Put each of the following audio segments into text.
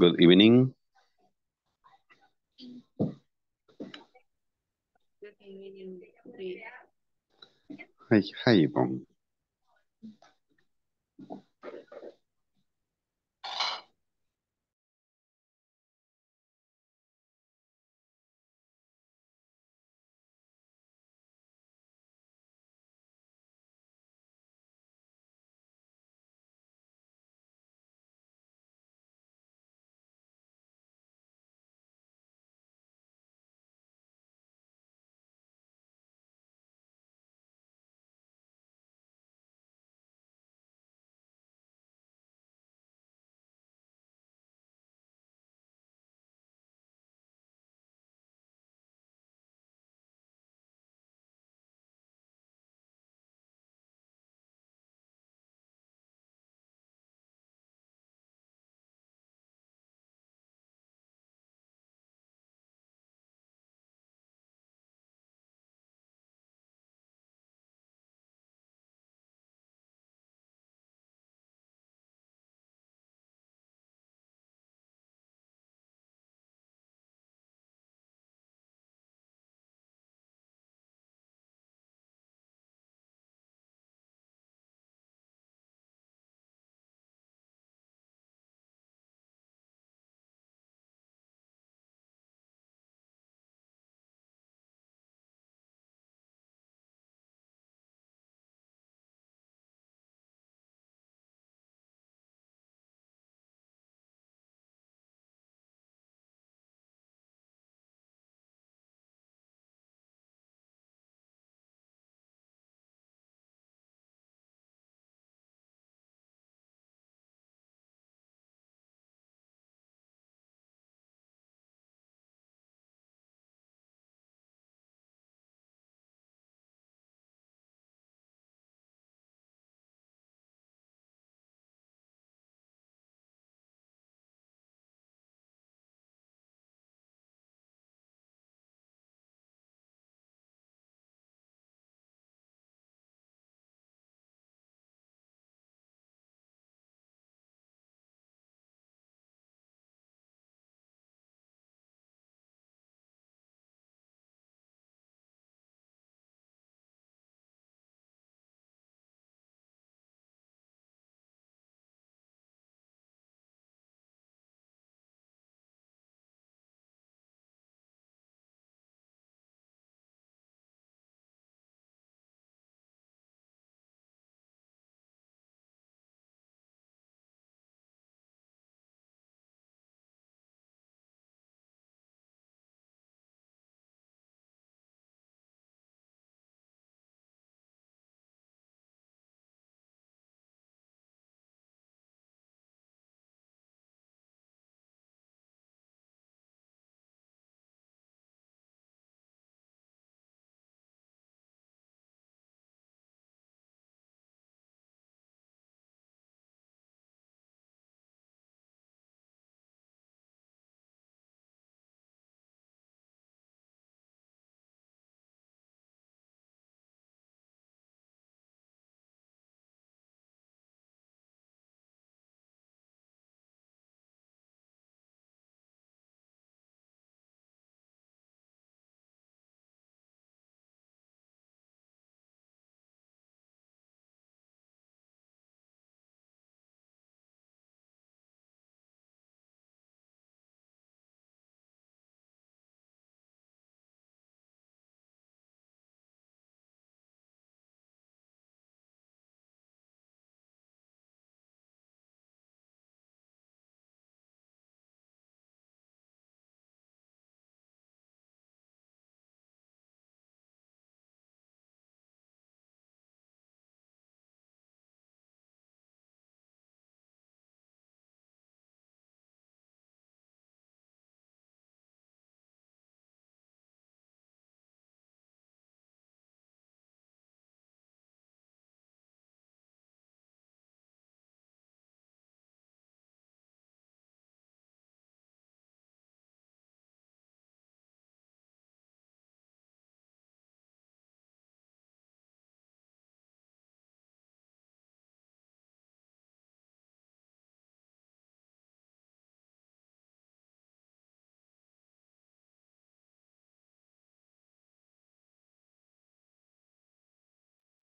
Good evening. Good evening. Hi, hi, Yvonne.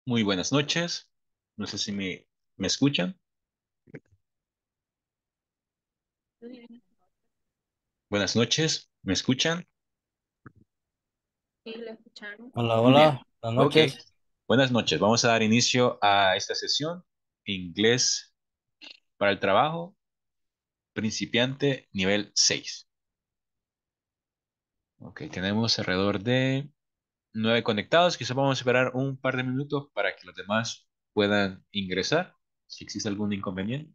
Muy buenas noches. No sé si me, me escuchan. Buenas noches. ¿Me escuchan? Sí, la escucharon. Hola, hola, buenas noches. Buenas noches. Vamos a dar inicio a esta sesión. Inglés para el trabajo. Principiante nivel 6. Ok, tenemos alrededor de nueve conectados. Quizás vamos a esperar un par de minutos para que los demás puedan ingresar. Si existe algún inconveniente.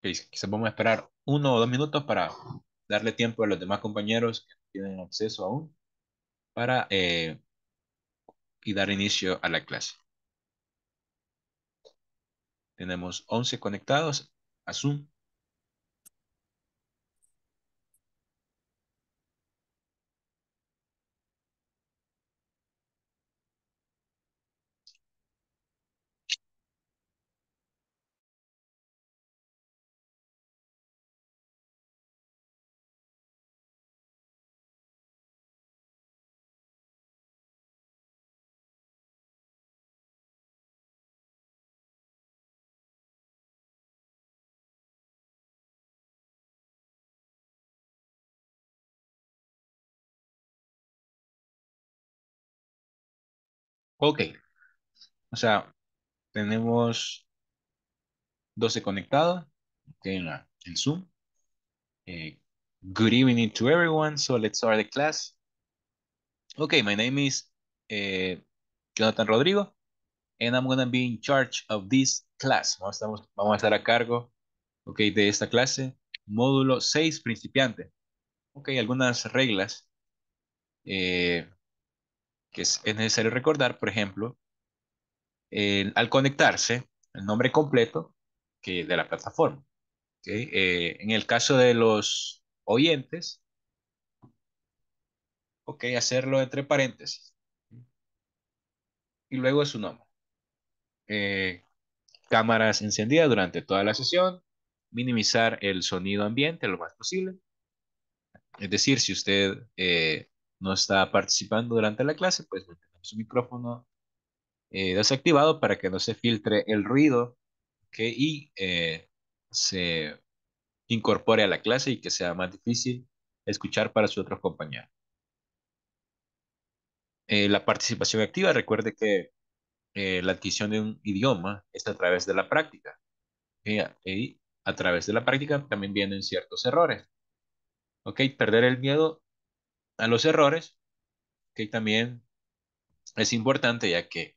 Ok, quizás vamos a esperar uno o dos minutos para darle tiempo a los demás compañeros que tienen acceso aún para eh, y dar inicio a la clase. Tenemos 11 conectados a Zoom. Ok. O sea, tenemos 12 conectados ok, en, en Zoom. Eh, good evening to everyone. So let's start the class. Okay, my name is eh, Jonathan Rodrigo, and I'm gonna be in charge of this class. Vamos, a estar a cargo, ok, de esta clase, módulo 6, principiante. Ok, algunas reglas eh, que es, es necesario recordar, por ejemplo, al conectarse, el nombre completo que, de la plataforma. Eh, en el caso de los oyentes, ok, hacerlo entre paréntesis. Y luego su nombre. Eh, cámaras encendidas durante toda la sesión, minimizar el sonido ambiente lo más posible. Es decir, si usted eh, no está participando durante la clase, pues mantener su micrófono eh, desactivado para que no se filtre el ruido y eh, se incorpore a la clase y que sea más difícil escuchar para sus otros compañeros. Eh, la participación activa, recuerde que la adquisición de un idioma es a través de la práctica. Y a través de la práctica también vienen ciertos errores. ¿Ok? Perder el miedo a los errores, que también es importante ya que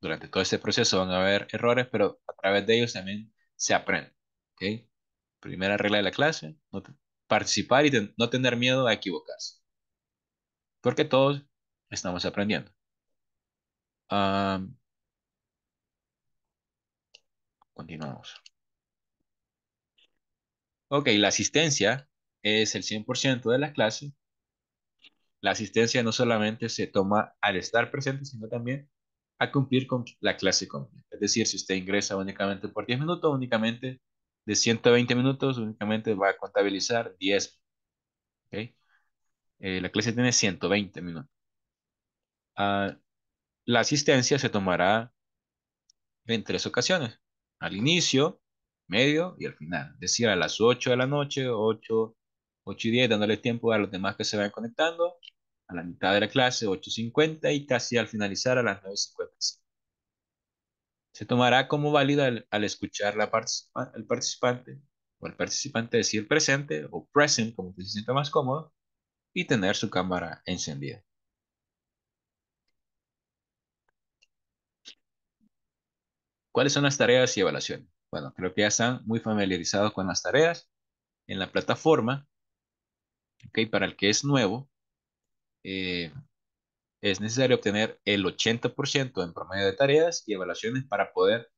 durante todo este proceso van a haber errores, pero a través de ellos también se aprende. ¿Ok? Primera regla de la clase, no participar y ten- no tener miedo a equivocarse. Porque todos estamos aprendiendo. Am, continuamos. Ok, la asistencia es el 100% de la clase. La asistencia no solamente se toma al estar presente, sino también a cumplir con la clase completa. Es decir, si usted ingresa únicamente por 10 minutos, únicamente de 120 minutos, únicamente va a contabilizar 10. ¿ok? Eh, la clase tiene 120 minutos. Ah, la asistencia se tomará en tres ocasiones. Al inicio, medio y al final. Es decir, a las 8 de la noche, 8, 8 y 10, dándole tiempo a los demás que se vayan conectando. A la mitad de la clase, 8.50 y casi al finalizar a las 9.55. Se tomará como válida al, escuchar la participa- al participante o al participante decir presente o present, como se sienta más cómodo, y tener su cámara encendida. ¿Cuáles son las tareas y evaluaciones? Bueno, creo que ya están muy familiarizados con las tareas en la plataforma. Ok, para el que es nuevo, eh, es necesario obtener el 80% en promedio de tareas y evaluaciones para poder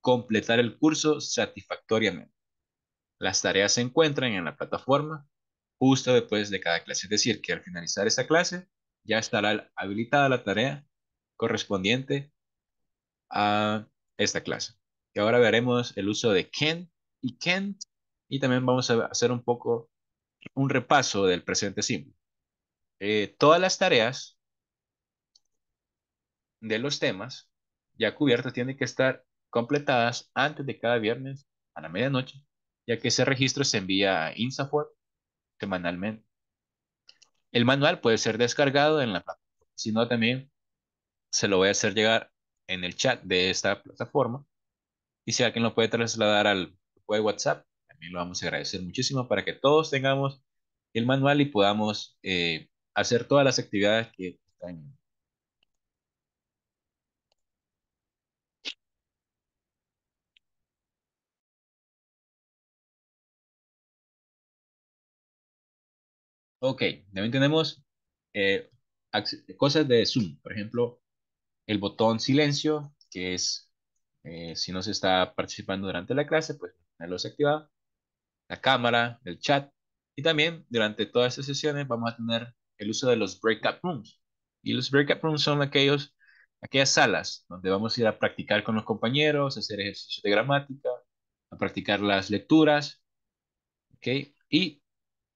completar el curso satisfactoriamente. Las tareas se encuentran en la plataforma justo después de cada clase. Es decir, que al finalizar esta clase ya estará habilitada la tarea correspondiente a esta clase. Y ahora veremos el uso de can y can't. Y también vamos a hacer un poco un repaso del presente simple. Eh, todas las tareas de los temas ya cubiertos tienen que estar completadas antes de cada viernes a la medianoche, ya que ese registro se envía a INSAFORM semanalmente. El manual puede ser descargado en la plataforma, si no también se lo voy a hacer llegar en el chat de esta plataforma. Y si alguien lo puede trasladar al grupo de WhatsApp, también lo vamos a agradecer muchísimo para que todos tengamos el manual y podamos eh, hacer todas las actividades que están Ok, también tenemos eh, cosas de Zoom. Por ejemplo, el botón silencio, que es eh, si no se está participando durante la clase, pues tenerlo activado. La cámara, el chat. Y también durante todas estas sesiones vamos a tener el uso de los breakout rooms. Y los breakout rooms son aquellos, aquellas salas donde vamos a ir a practicar con los compañeros, hacer ejercicios de gramática, a practicar las lecturas. ¿ok? Y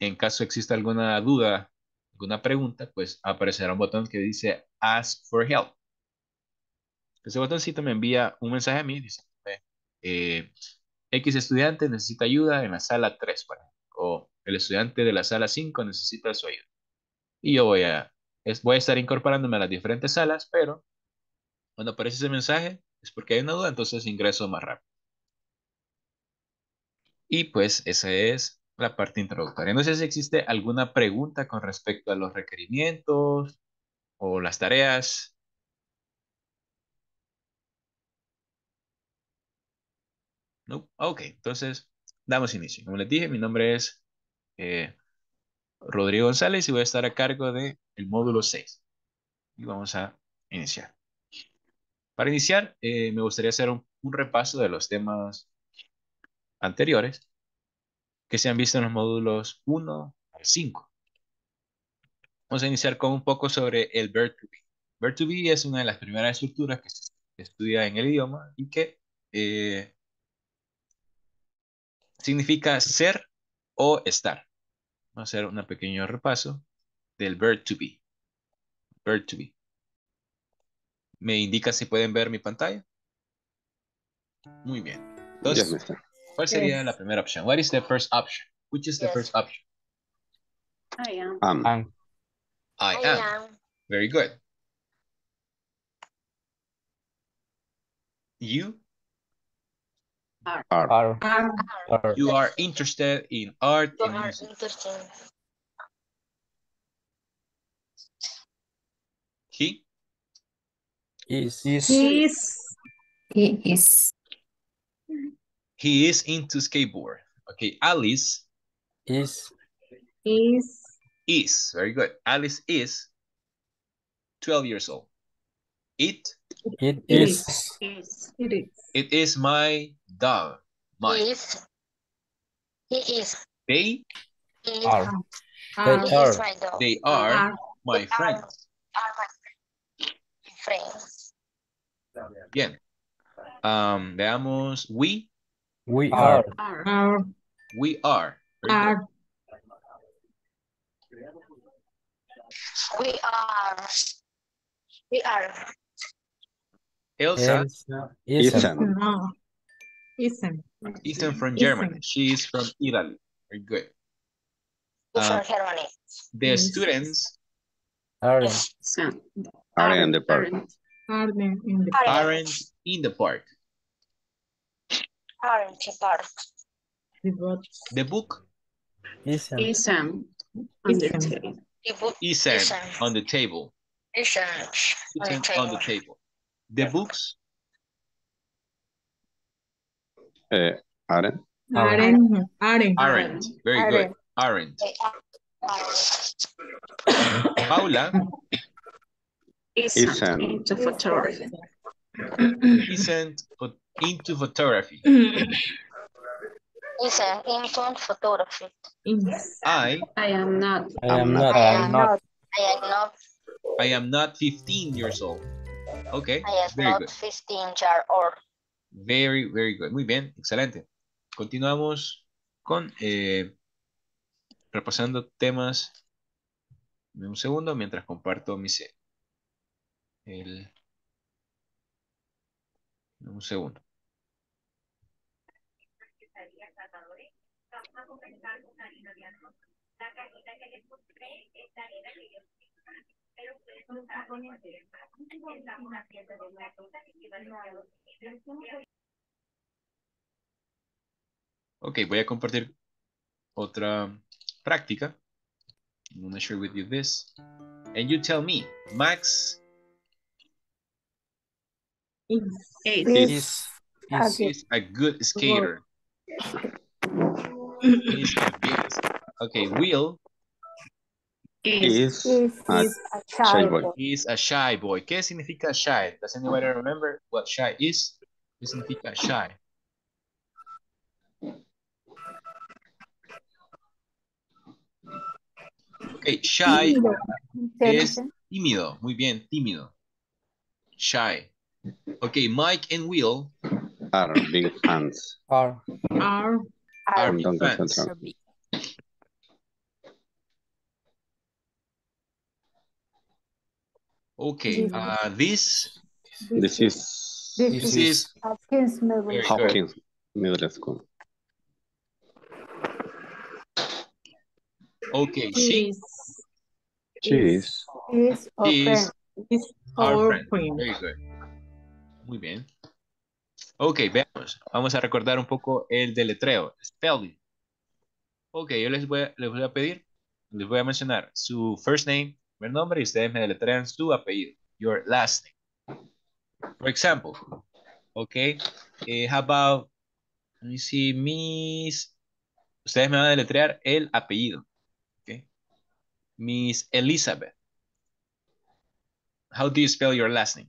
en caso exista alguna duda, alguna pregunta, pues aparecerá un botón que dice Ask for Help. Ese botoncito me envía un mensaje a mí diciéndome eh, X estudiante necesita ayuda en la sala 3, por ejemplo, o el estudiante de la sala 5 necesita su ayuda. Y yo voy a, voy a estar incorporándome a las diferentes salas, pero cuando aparece ese mensaje es porque hay una duda, entonces ingreso más rápido. Y pues esa es la parte introductoria. No sé si existe alguna pregunta con respecto a los requerimientos o las tareas. No, ok, entonces damos inicio. Como les dije, mi nombre es eh, Rodrigo González y voy a estar a cargo del el módulo 6. Y vamos a iniciar. Para iniciar, eh, me gustaría hacer un repaso de los temas anteriores que se han visto en los módulos 1 al 5. Vamos a iniciar con un poco sobre el verb to be. Verb to be es una de las primeras estructuras que se estudia en el idioma y que eh, significa ser o estar. Vamos a hacer un pequeño repaso del verb to be. Verb to be. ¿Me indica si pueden ver mi pantalla? Muy bien. Entonces, ¿Cuál sería la primera opción? What is the first option? Which is the first option? I am. Am. I, am. Very good. You? Are. Are. Are. You are interested in art You and are music. interesting. He? Is. Is. He is. He is into skateboard. Okay, Alice Is. Is. is. Very good. Alice is 12 years old. It? It Is. is. Is. It is. It is my dog. My. He is. He is. They? Is. Are. Are. He are. my dog. They are Are. my They friends. Are my friends. Bien. Um, veamos. We? We Are. are. Are. Are. We are. Are. We are. We are. Elsa Elsa. Isn't. Isn't. No. Isn't. isn't from Isn't. Germany. She is from Italy. Very good. We Uh, from Germany. The Yes. students Aren't. Son. Are in the park. Aren't. Aren't in the Are. aren't in the park. Aren't in park. The books. The book Isn't. Isn't. On the Isn't. table. The book isn't Isn't. on the table. isn't on the Isn't on the table. Table. The books Eh, aren't. Aren't. Aren't. aren't. Very good. Aren't. They are. Paula Isn't. Isn't. Into photography. isn't pho- into photography. Isn't into photography. I I am not. I am not. I I am am not. I am not. I am not 15 years old. Okay, I very not good. 15 year old. Very, very good. Muy bien, excelente. continuamos con eh, repasando temas. Dame Un segundo mientras comparto mi C. El... Un segundo. Ok, voy a compartir otra práctica. I'm gonna share with you this. And you tell me, Max Is. Is. Is. is a good skater. He's a good skater. Okay, Will Is. Is a shy boy. is a shy boy. ¿Qué significa shy? Does anybody ah. remember what shy is? ¿Qué significa shy? Okay, shy es tímido. Muy bien, tímido. Shy. Okay, Mike and Will Are big fans. Are. Are. are From big Duncan fans. Central. Okay, uh, this, This is this is very good. Hopkins Middle School. Okay, she Is. She is Is is Is our our friend. friend. Very good. Muy bien. Ok, veamos. Vamos a recordar un poco el deletreo. Spelling. Ok, yo les voy, a, les voy a pedir, les voy a mencionar su first name, primer nombre, y ustedes me deletrean su apellido. Your last name. For example, ok, eh, how about, let me see, Miss, ustedes me van a deletrear el apellido. Ok. Miss Elizabeth. How do you spell your last name?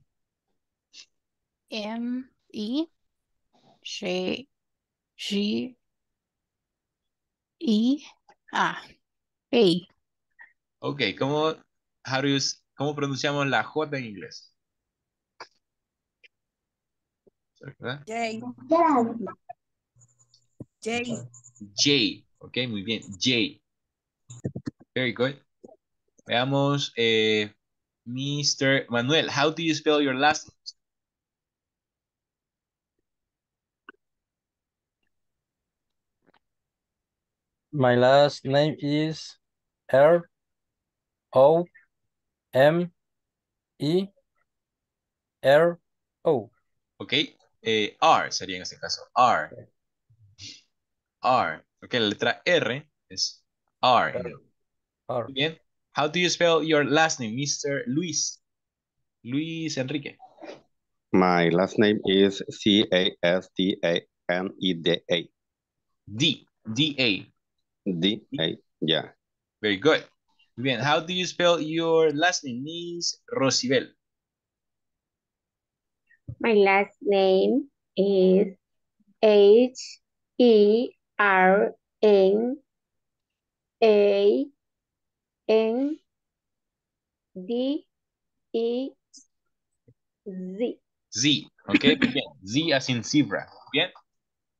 M E J G E A A Ok, ¿cómo, how do you ¿cómo pronunciamos la J en inglés? ¿Verdad? J. J. J, ok, muy bien, J. Very good. Veamos, eh, Mr. Manuel, how do you spell your last name? My last name is R O M E R O. Ok, eh, R sería en este caso, R. R, ok, la letra R es R. R. Muy bien. How do you spell your last name, Mr. Luis? Luis Enrique. My last name is C A S T A N E D A. D, D-A. D A. Yeah. Very good. Muy bien. How do you spell your last name, Miss Rosibel? My last name is H E R N A N D E Z. Z. Ok, bien. Z as in zebra. Bien.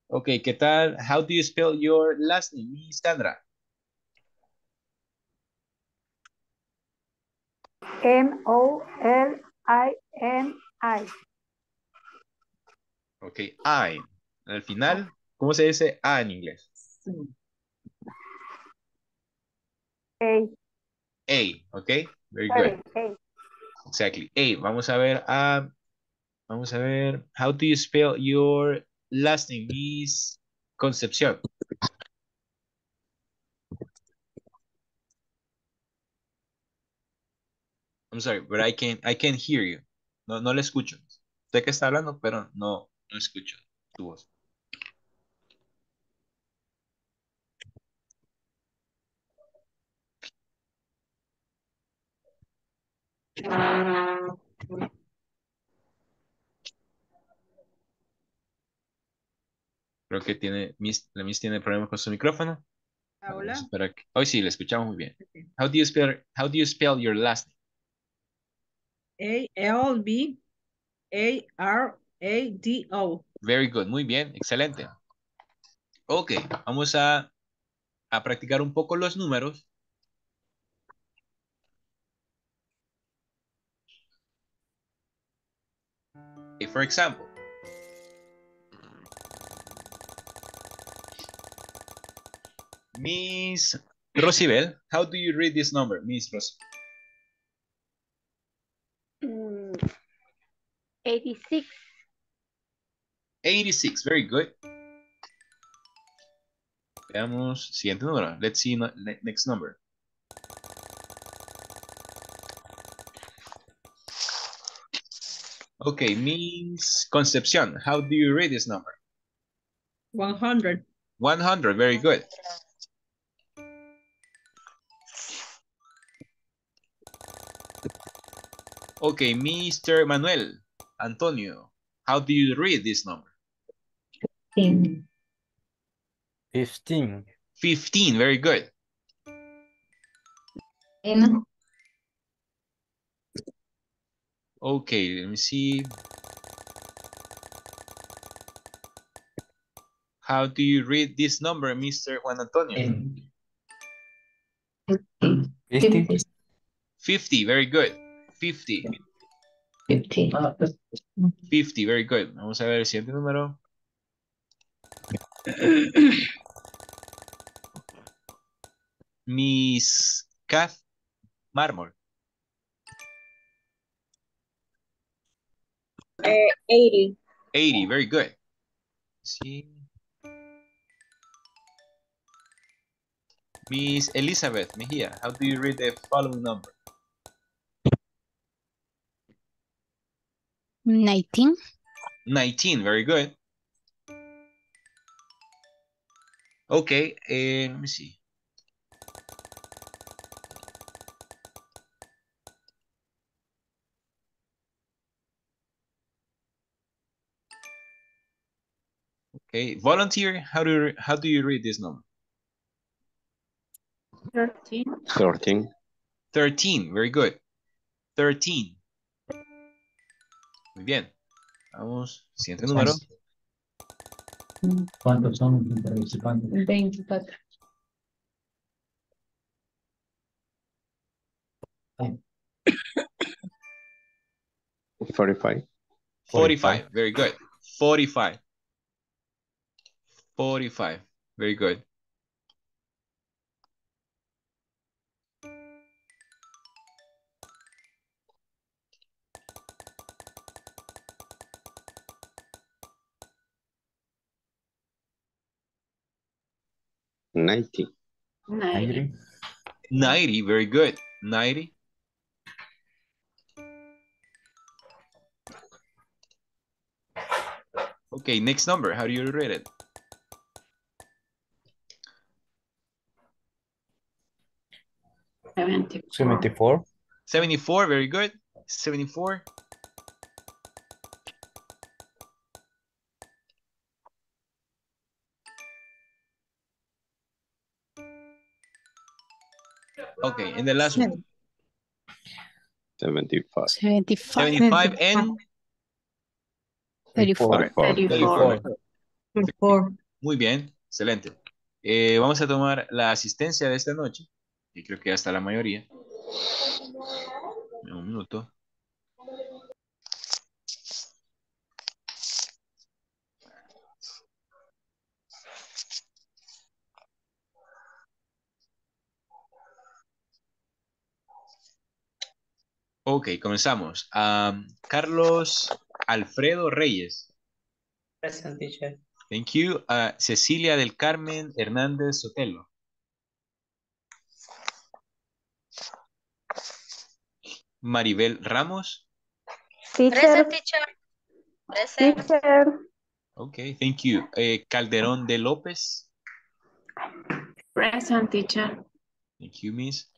Ok, ¿qué tal? How do you spell your last name, Miss Sandra? M O L I N I. Ok, I. Al final, ¿cómo se dice A en inglés? A. A, ok. Very good. A. Exactly. A. Vamos a ver. ah, vamos a ver. How do you spell your last name, Miss Concepción? I'm sorry, but I can't, I can't hear you. No, no le escucho. Sé que está hablando, pero no, no escucho tu voz. Creo que tiene, Miss, la Miss tiene problemas con su micrófono. Hola. Hoy sí, le escuchamos muy bien. How do you spell, how do you spell your last name? A L B A R A D O. Very good, muy bien, excelente. Ok, vamos a, a practicar un poco los números. For example, Miss Rosibel, how do you read this number, Miss Ros? 86. 86, very good. Veamos, siguiente número. Let's see no- ne- next number. Okay, Miss Concepcion, how do you read this number? One hundred. 100, very good. Okay, Mr. Manuel Antonio, how do you read this number? Fifteen. 15. 15, very good. Ten. Okay, let me see. How do you read this number, Mr. Juan Antonio? Fifty. 50. 50, very good. 50, Fifty. 50, very good. Vamos a ver el siguiente número. Miss Kath Marmol. Eh, 80. 80, very good. Sí. Miss Elizabeth Mejia, how do you read the following number? 19. 19, very good. Okay, eh, let me see. Okay, volunteer, how do you, how do you read this number? Thirteen. 13, 13, very good. 13. Muy bien. Vamos, siguiente número. ¿Cuántos son participantes? Veinticuatro. forty-five, 45, very good. 45. 45, very good. Ninety, 90. 90, very good. 90. Okay, next number. How do you read it? Seventy. 74. 74, very good. 74. And the last one. seventy-five, 75. 75 and 34. forty-four, 34. Four. Muy bien, excelente. Eh, vamos a tomar la asistencia de esta noche, y creo que hasta la mayoría. Un minuto. Ok, comenzamos. Am, Carlos Alfredo Reyes. Present teacher. Thank you. Ah, Cecilia del Carmen Hernández Sotelo. Maribel Ramos. Teacher, Present teacher. Present. teacher, Ok, thank you. Eh, Calderón de López. Present teacher. Thank you, Miss.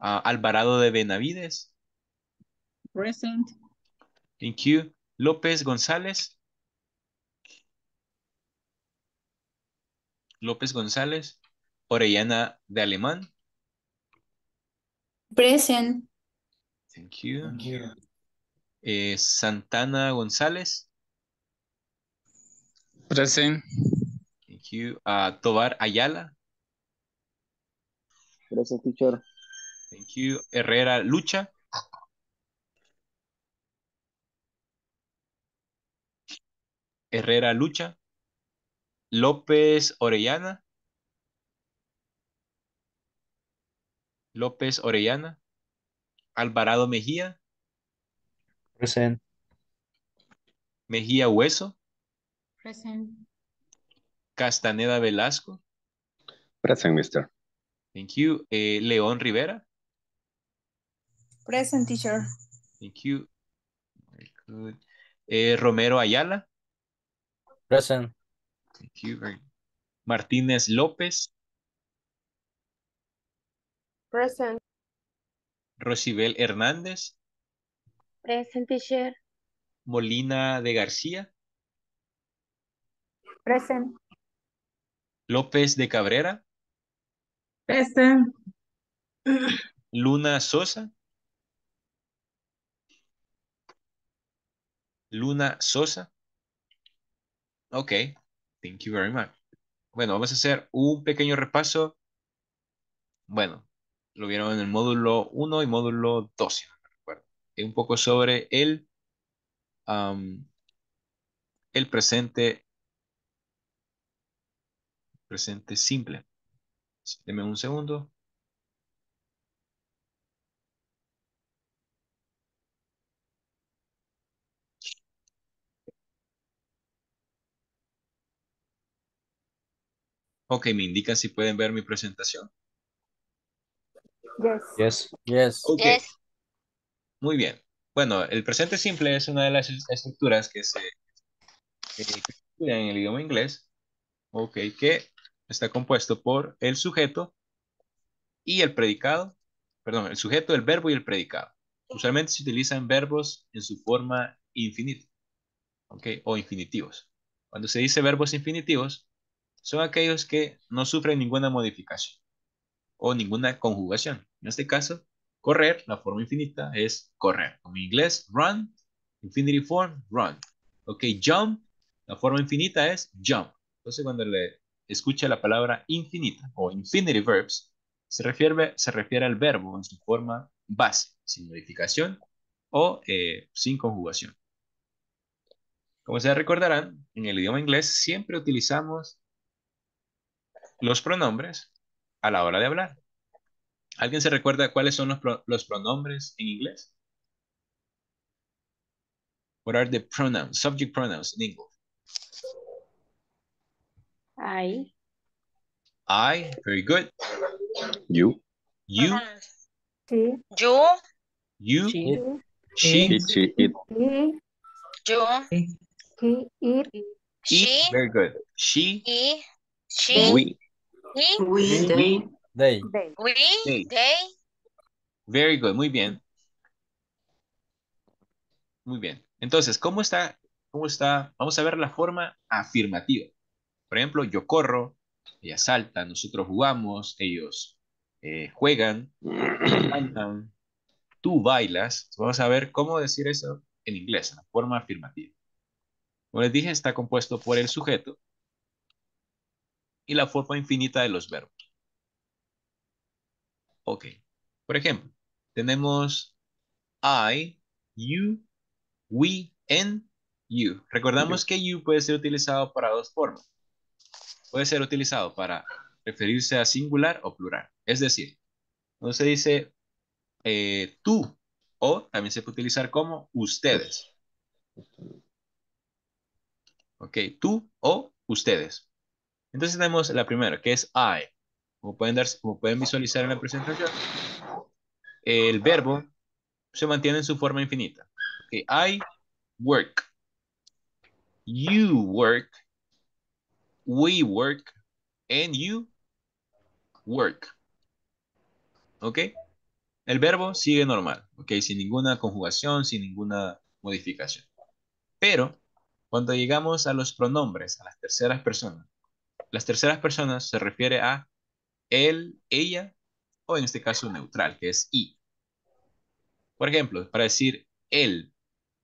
Ah, Alvarado de Benavides. Present. Thank you. López González. López González. Orellana de Alemán. Present. Thank you. Eh, Santana González. Present. Thank Thank you. Ah, Tobar Ayala. Present teacher. Thank you. Herrera Lucha. Herrera Lucha. López Orellana. López Orellana. Alvarado Mejía. Present. Mejía Hueso. Present. Castaneda Velasco. Present, mister. Thank you. Eh, León Rivera. Present teacher. Thank you. Very good. Eh, Romero Ayala. Present. Thank you. Very- Martínez López. Present. Rosibel Hernández. Present teacher. Molina de García. Present. López de Cabrera. Present. Luna Sosa. Luna Sosa. Ok. Thank you very much. Bueno, vamos a hacer un pequeño repaso. Bueno, lo vieron en el módulo 1 y módulo 2, si no me recuerdo. Un poco sobre el, am, el presente, presente simple. Deme un segundo. Ok, me indican si pueden ver mi presentación. Yes. Yes. Yes. Ok, Yes. muy bien. Bueno, el presente simple es una de las es- estructuras que se que se estudian en el idioma inglés. Ok, que está compuesto por el sujeto y el predicado. Perdón, el sujeto, el verbo y el predicado. Usualmente se utilizan verbos en su forma infinita. Ok, o infinitivos. Cuando se dice verbos infinitivos, son aquellos que no sufren ninguna modificación o ninguna conjugación. En este caso, correr, la forma infinita es correr. En inglés, run, infinity form, run. Ok, jump, la forma infinita es jump. Entonces, cuando le escucha la palabra infinita o infinity verbs, se refiere, se refiere al verbo en su forma base, sin modificación o eh, sin conjugación. Como se recordarán, en el idioma inglés siempre utilizamos los pronombres a la hora de hablar. ¿Alguien se recuerda cuáles son los, pro- los pronombres en inglés? What are the pronouns, subject pronouns in English? I. I, very good. You, You, She. You, you, She. she, it, she, it, you, He. It, she, very good. She, he, she, we, We. They. We, They. they. very good, muy bien. Muy bien. Entonces, ¿cómo está? ¿Cómo está? Vamos a ver la forma afirmativa. Por ejemplo, yo corro, ella salta, nosotros jugamos, ellos eh, juegan, cantan, tú bailas. Vamos a ver cómo decir eso en inglés, en la forma afirmativa. Como les dije, está compuesto por el sujeto y la forma infinita de los verbos. Ok. Por ejemplo, tenemos I, you, we, and you. Recordamos que you puede ser utilizado para dos formas. Puede ser utilizado para referirse a singular o plural. Es decir, no se dice eh, tú o también se puede utilizar como ustedes. Ok, tú o ustedes. Entonces tenemos la primera, que es I. Como pueden, dar, como pueden visualizar en la presentación, el verbo se mantiene en su forma infinita. I work. You work. We work. And you work. ¿Ok? El verbo sigue normal, ¿ok? Sin ninguna conjugación, sin ninguna modificación. Pero cuando llegamos a los pronombres, a las terceras personas, las terceras personas se refiere a él, ella, o en este caso neutral, que es I. Por ejemplo, para decir él,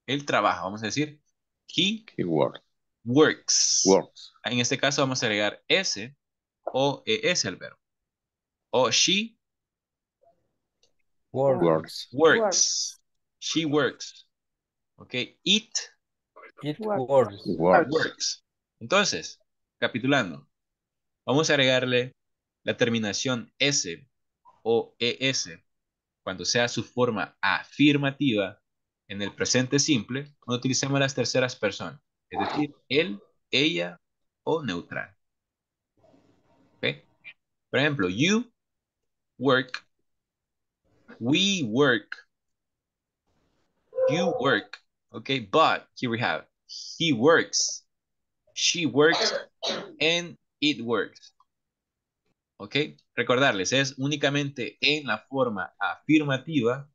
él trabaja, vamos a decir he keyword, Works. Works. En este caso vamos a agregar S o ES al verbo. O she Work. Works. works. She works. Ok. It It Work. works. Works. works. Entonces, capitulando, vamos a agregarle la terminación S o ES cuando sea su forma afirmativa en el presente simple, cuando utilicemos las terceras personas, es decir, él, ella o neutral. ¿Ok? Por ejemplo, you work, we work, you work, okay, but here we have, he works, she works, and it works. ¿Ok? Recordarles, es únicamente en la forma afirmativa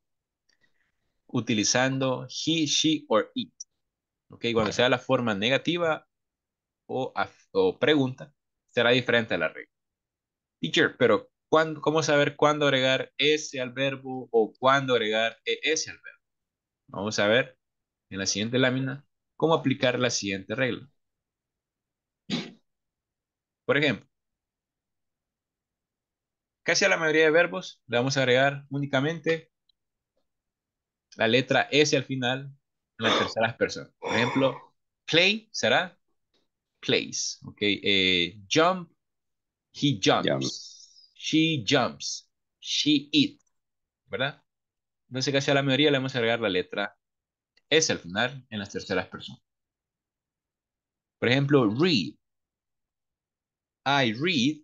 utilizando he, she, or it. ¿Ok? Cuando sea la forma negativa o, pregunta, será diferente a la regla. Teacher, pero ¿cuándo, ¿cómo saber cuándo agregar S al verbo o cuándo agregar ES al verbo? Vamos a ver en la siguiente lámina cómo aplicar la siguiente regla. Por ejemplo, casi a la mayoría de verbos le vamos a agregar únicamente la letra S al final en las terceras personas. Por ejemplo, play será plays. Ok. Eh, jump, he jumps. Jumps. She jumps. She eats. ¿Verdad? Entonces casi a la mayoría le vamos a agregar la letra S al final en las terceras personas. Por ejemplo, read. I read.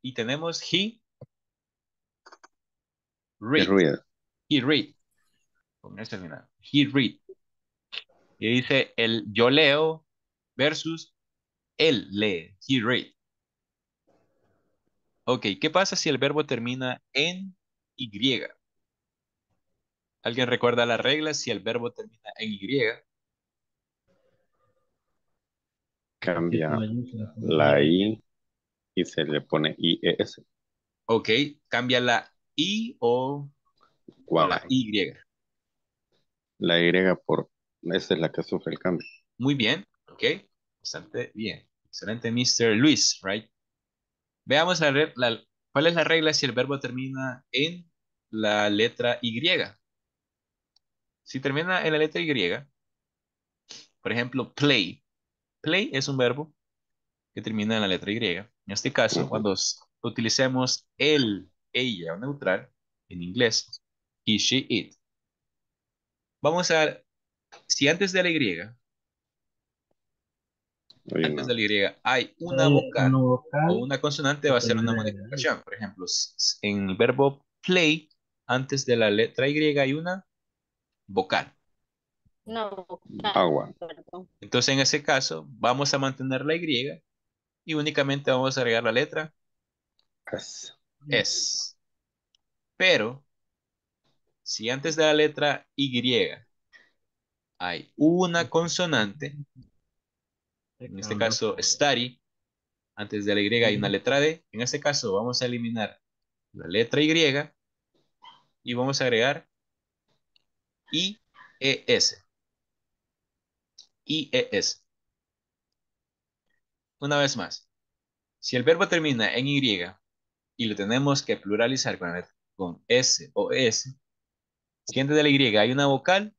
Y tenemos he. Read. Read. He read. Con este final. He read. Y dice el yo leo versus él lee. He read. Ok, ¿qué pasa si el verbo termina en Y? ¿Alguien recuerda la regla si el verbo termina en Y? Cambia la I y se le pone IES. Ok, cambia la I o Guau. la Y. La Y por... Esa es la que sufre el cambio. Muy bien, ok. Bastante bien. Excelente, Mr. Luis, right? Veamos la, la- cuál es la regla si el verbo termina en la letra Y. Si termina en la letra Y, por ejemplo, play. Play es un verbo que termina en la letra Y. En este caso, cuando utilicemos él, ella o neutral, en inglés, he, she, it. Vamos a ver, si antes de la Y Hay antes una- de la Y hay una vocal o una consonante, va a ser una modificación. Por ejemplo, en el verbo play, antes de la letra Y hay una vocal. No, Agua. perdón. Entonces, en ese caso, vamos a mantener la Y y únicamente vamos a agregar la letra Es. S. Pero, si antes de la letra Y hay una consonante, en este caso study, antes de la Y hay una letra D, en este caso vamos a eliminar la letra Y y vamos a agregar IES. IES. Una vez más, si el verbo termina en Y y lo tenemos que pluralizar con, con S o S, si antes de la Y hay una vocal,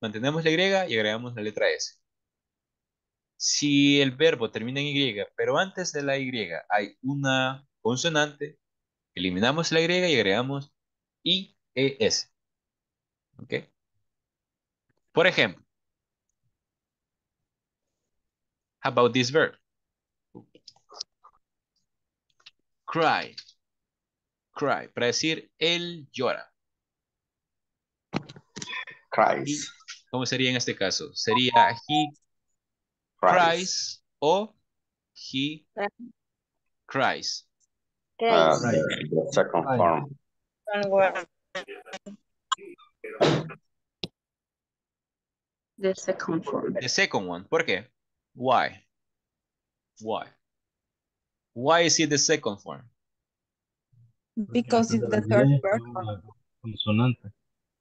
mantenemos la Y y agregamos la letra S. Si el verbo termina en Y, pero antes de la Y hay una consonante, eliminamos la Y y agregamos IES. ¿Ok? Por ejemplo, about this verb? Cry. Cry. Para decir él llora. Cries. ¿Cómo sería en este caso? Sería he cries o he cries. Ah, the, second Cries. form. The second form. The second one. ¿Por qué? Why? Why? Why is it the second form? Because it's the third person. Consonante.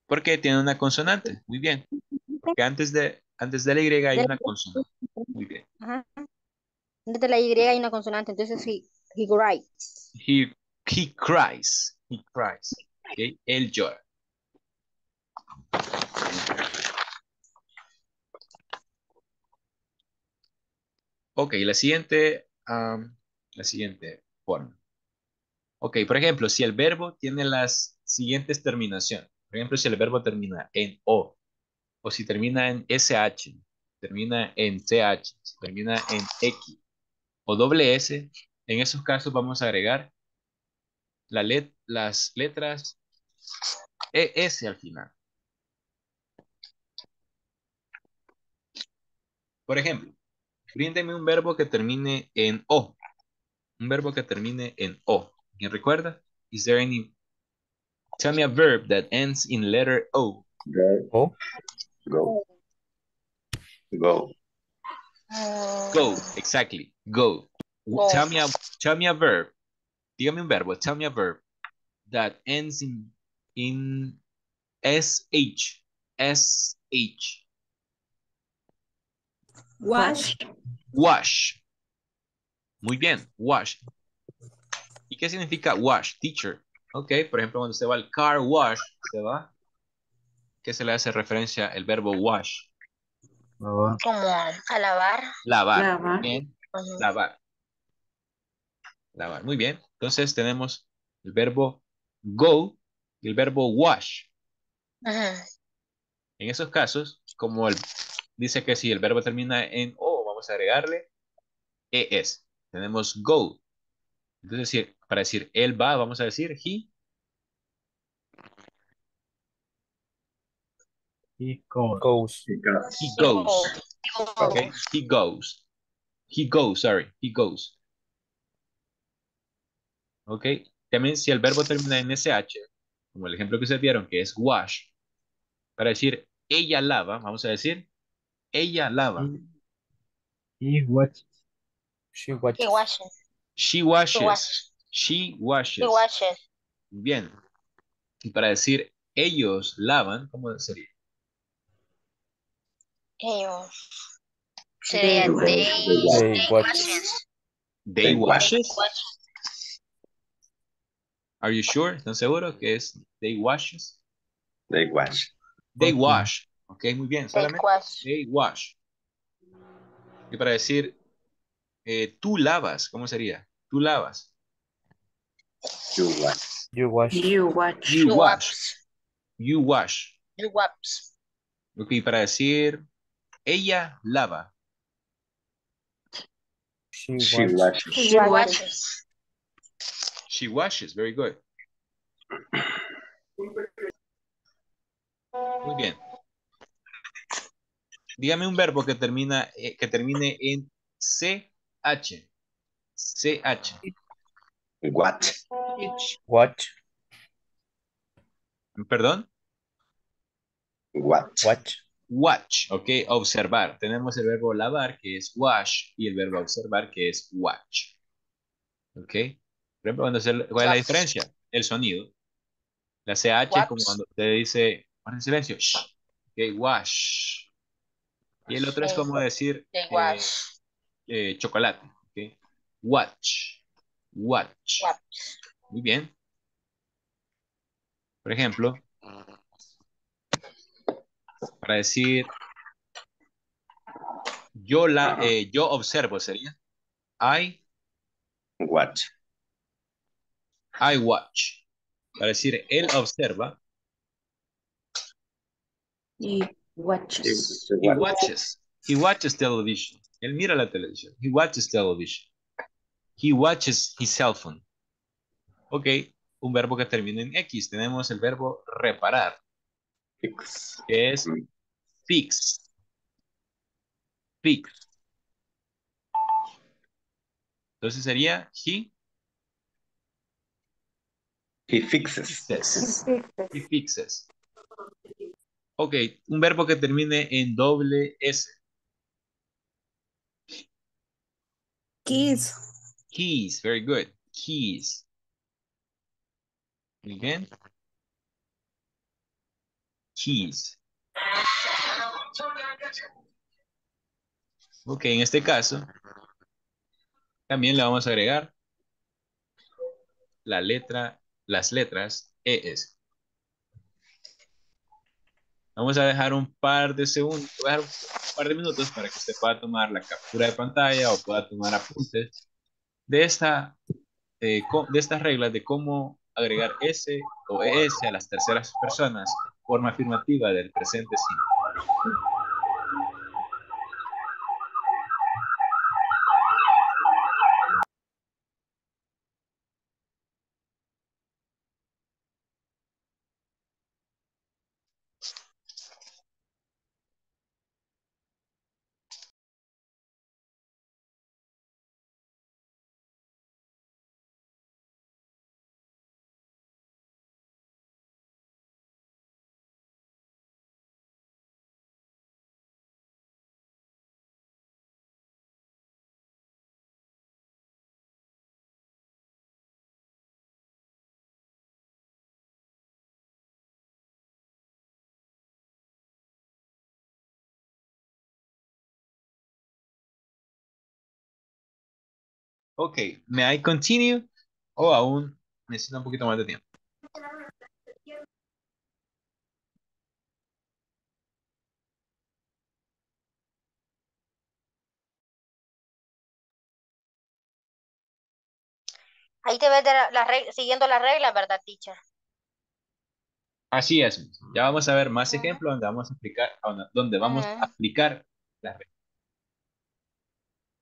Porque tiene una consonante. Muy bien. Que antes de, Antes de la Y hay una consonante. Muy bien. Ajá. Antes de la Y hay una consonante, entonces he, he writes. He, he cries. He cries. Ok, Él llora. Ok, la siguiente, am, la siguiente forma. Ok, por ejemplo, si el verbo tiene las siguientes terminaciones. Por ejemplo, si el verbo termina en O, o si termina en SH, termina en CH, si termina en X o doble S, en esos casos vamos a agregar las letras ES al final. Por ejemplo, bríndeme un verbo que termine en O. Un verbo que termine en O. ¿Quién recuerda? Is there any... Tell me a verb that ends in letter O. Go. Go. Go, exactly. Go. Go. Tell me a tell me a verb. Dígame un verbo. Tell me a verb that ends in in sh. sh. Wash. Wash. Muy bien. Wash. ¿Y qué significa wash, teacher? Ok, por ejemplo, cuando usted va al car wash, se va. ¿Qué se le hace referencia el verbo wash? Como a lavar. Lavar. Lavar. Bien. Lavar. Lavar. Muy bien. Entonces tenemos el verbo go y el verbo wash. En esos casos, como el, dice que si el verbo termina en O, vamos a agregarle ES. Tenemos go. Entonces, si- para decir él va, vamos a decir he. He goes. He goes. Okay. He goes. He goes, sorry. He goes. Ok. También si el verbo termina en SH, como el ejemplo que ustedes vieron, que es wash, para decir ella lava, vamos a decir ella lava. He watches. She watches. Washes. She He washes. She washes. He washes. Bien. Y para decir ellos lavan, ¿cómo sería? Ellos. Sería They they, They they washes. They They washes. Are you sure? ¿Están seguros que es they washes? They wash. They wash. Ok, muy bien. They Solamente wash. they wash. Y para decir eh, tú lavas, ¿cómo sería? Tú lavas. You wash. You wash. You watch. You You wash. wash. You wash. You wash. Ok, para decir ella lava. She She washes. She washes. She washes. Very good. Muy bien. Dígame un verbo que termina eh, que termine en CH. CH. What? Watch. Perdón. What? Watch. Watch, ok, observar. Tenemos el verbo lavar, que es wash, y el verbo observar, que es watch. Ok. Por ejemplo, cuando se- ¿cuál es la diferencia? El sonido. La CH es como cuando usted dice, guarden silencio, shh, ok, wash. Y el otro es como decir eh, wash. Eh, chocolate. Watch, watch. Watch. Muy bien. Por ejemplo, para decir yo la eh, yo observo sería I Watch. I watch. Para decir él observa, He watches. He he watch. watches. He watches television. Él mira la televisión. He watches television. He watches his cell phone. Ok, un verbo que termina en X. Tenemos el verbo reparar, Fix. que es fix. Fix. Entonces sería he He fixes. fixes. Fixes. He fixes. Ok, un verbo que termine en doble S. Keys. Keys, very good. Keys. Again. Keys. Ok, en este caso, también le vamos a agregar la letra, las letras ES. Vamos a dejar un par de segundos, dejar un par de minutos para que usted pueda tomar la captura de pantalla o pueda tomar apuntes de, esta, eh, de estas reglas de cómo agregar S o ES a las terceras personas, forma afirmativa del presente simple. Ok, ¿may I continue? O aún necesita un poquito más de tiempo. Ahí te ves de la, la reg- siguiendo las reglas, ¿verdad, teacher? Así es. Ya vamos a ver más ejemplos donde vamos a aplicar, donde vamos a aplicar las reglas.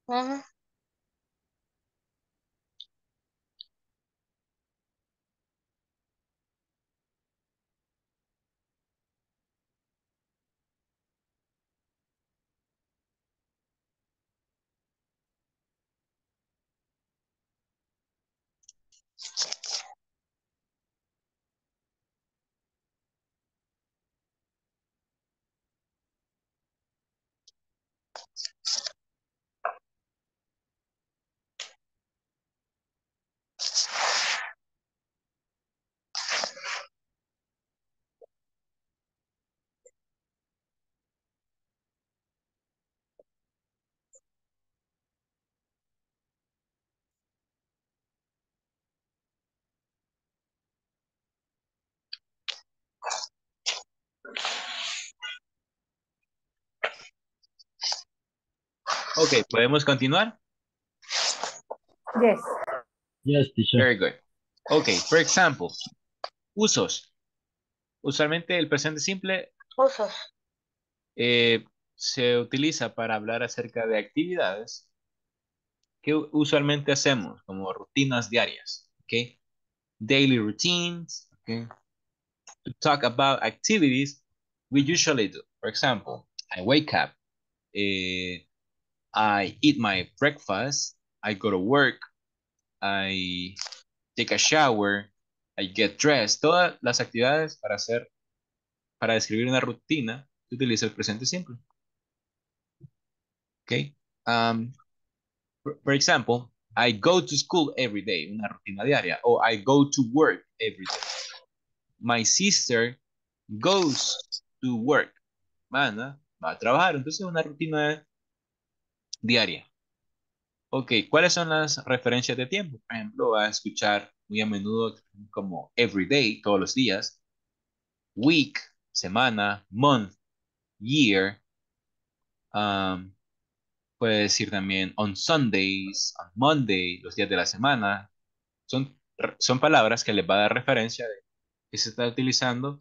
Ujú. Ok, ¿podemos continuar? Yes. Yes, teacher. Very good. Ok, for example, usos. Usualmente el presente simple Usos. eh, se utiliza para hablar acerca de actividades que usualmente hacemos como rutinas diarias, ¿ok? Daily routines, ¿ok? To talk about activities we usually do. For example, I wake up, eh, I eat my breakfast, I go to work, I take a shower, I get dressed. Todas las actividades para hacer, para describir una rutina, utiliza el presente simple. ¿Ok? Um, for, example, I go to school every day, una rutina diaria. O I go to work every day. My sister goes to work. Va a trabajar. Entonces es una rutina diaria. Ok, ¿cuáles son las referencias de tiempo? Por ejemplo, va a escuchar muy a menudo como every day, todos los días, week, semana, month, year. um, puede decir también on Sundays, on Monday, los días de la semana. Son, son palabras que les va a dar referencia de que se está utilizando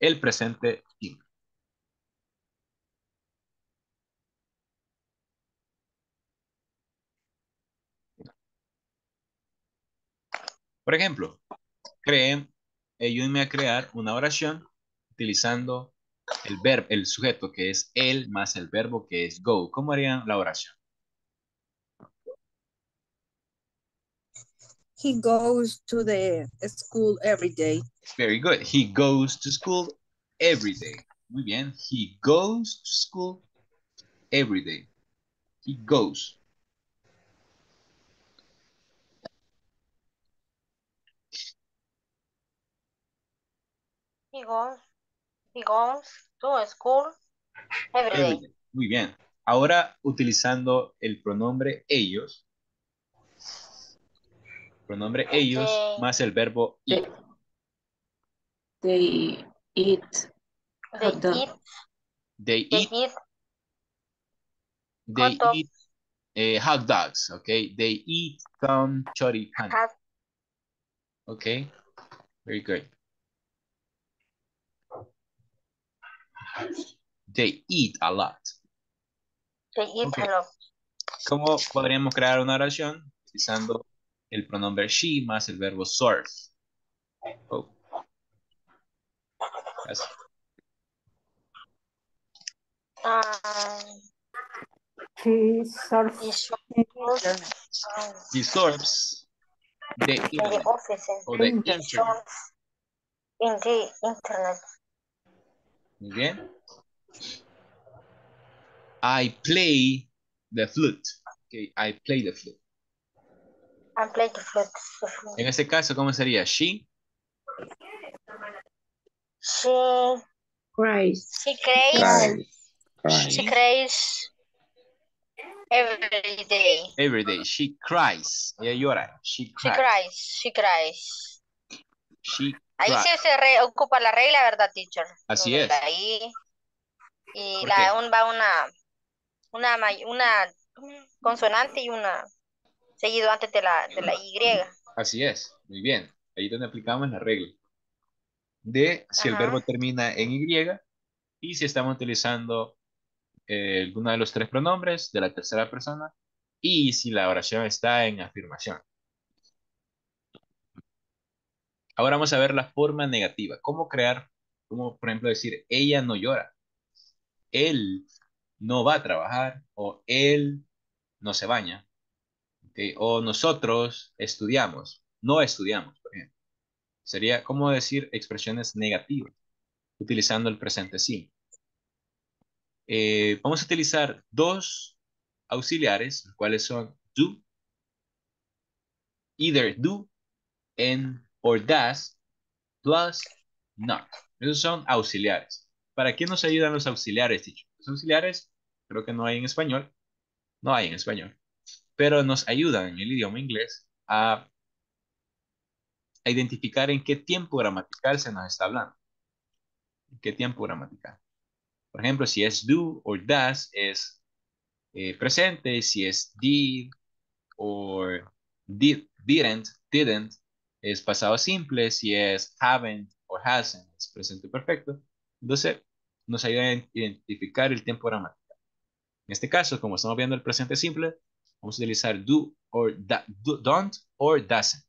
el presente simple. Por ejemplo, creen, ayúdenme a crear una oración utilizando el verbo, el sujeto que es él más el verbo que es go. ¿Cómo harían la oración? He goes to the school every day. Very good. He goes to school every day. Muy bien. He goes to school every day. He goes. He goes, he goes to school every day. Muy bien. Ahora utilizando el pronombre ellos, pronombre ellos They- más el verbo eat. They eat. They eat, They they eat, eat. They hot eat eh, hot dogs, okay? They eat some choripan, okay? Very good. They eat a lot. They eat a lot. ¿Cómo podríamos crear una oración? Utilizando el pronombre she más el verbo surf. Oh. Um, he He surfs the in the internet office and o the Internet. he in the internet. Muy bien. I play the flute. Okay, I play the flute. And play the flute. the flute. En este caso, ¿cómo sería? She, She Cries. she cries she cries every day. every day. She cries. Ella llora. She She cries. cries, she cries. She Ahí cries. sí se re- ocupa la regla, ¿verdad, teacher? Así es. Ahí. Y ¿Por la qué? un va una, una, una consonante y una seguido antes de la, de la Y. Así es. Muy bien. Ahí donde aplicamos la regla. De si el verbo termina en Y y si estamos utilizando eh, alguno de los tres pronombres de la tercera persona y si la oración está en afirmación. Ahora vamos a ver la forma negativa. ¿Cómo crear? Como por ejemplo decir, ella no llora. Él no va a trabajar o él no se baña. O nosotros estudiamos, no estudiamos, por ejemplo. Sería como decir expresiones negativas utilizando el presente simple. Eh, vamos a utilizar dos auxiliares, los cuales son do, either do and or does plus not. Esos son auxiliares. ¿Para qué nos ayudan los auxiliares, teacher? Los auxiliares, creo que no hay en español, no hay en español, pero nos ayudan en el idioma inglés a, a identificar en qué tiempo gramatical se nos está hablando. ¿En qué tiempo gramatical? Por ejemplo, si es do o does es eh, presente, si es did o did, didn't, didn't es pasado simple, si es haven't o hasn't es presente perfecto. Entonces, nos ayuda a identificar el tiempo gramatical. En este caso, como estamos viendo el presente simple, vamos a utilizar do or do- don't or doesn't.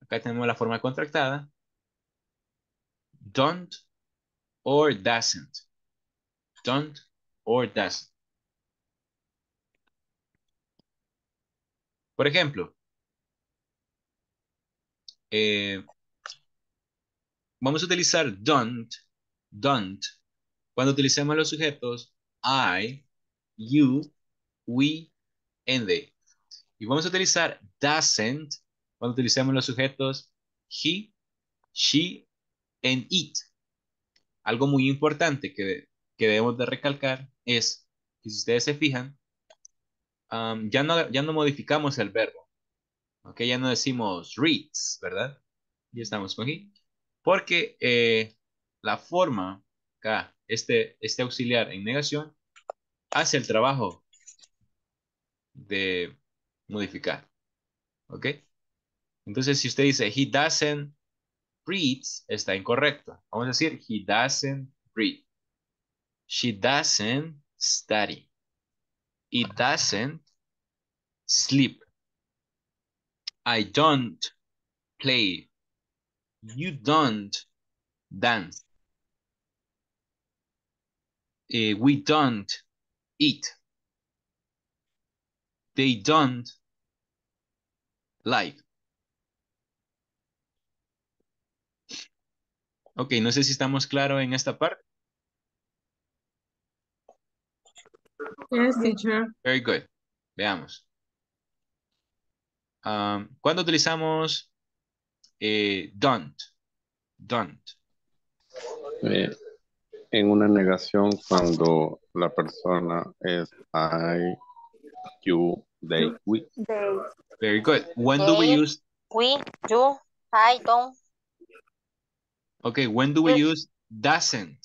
Acá tenemos la forma contractada. Don't or doesn't. Don't or doesn't. Por ejemplo, eh, vamos a utilizar don't, don't, cuando utilicemos los sujetos I, you, we, and they. Y vamos a utilizar doesn't cuando utilicemos los sujetos he, she, and it. Algo muy importante que, que debemos de recalcar es que si ustedes se fijan, um, ya, no, ya no modificamos el verbo. Ok, ya no decimos reads, ¿verdad? Ya estamos con he. Porque eh, la forma acá, este, este auxiliar en negación, hace el trabajo de modificar. ¿Ok? Entonces, si usted dice, he doesn't read, está incorrecto. Vamos a decir, he doesn't read. She doesn't study. It doesn't sleep. I don't play. You don't dance. Eh, we don't eat. They don't like. Ok, no sé si estamos claros en esta parte. Yes, teacher. Very good. Veamos. Um, ¿Cuándo utilizamos eh, don't? Don't. Eh, en una negación cuando la persona es I, you, they, we. They. Very good. When do we use, We, you, I, don't. okay, when do we use doesn't?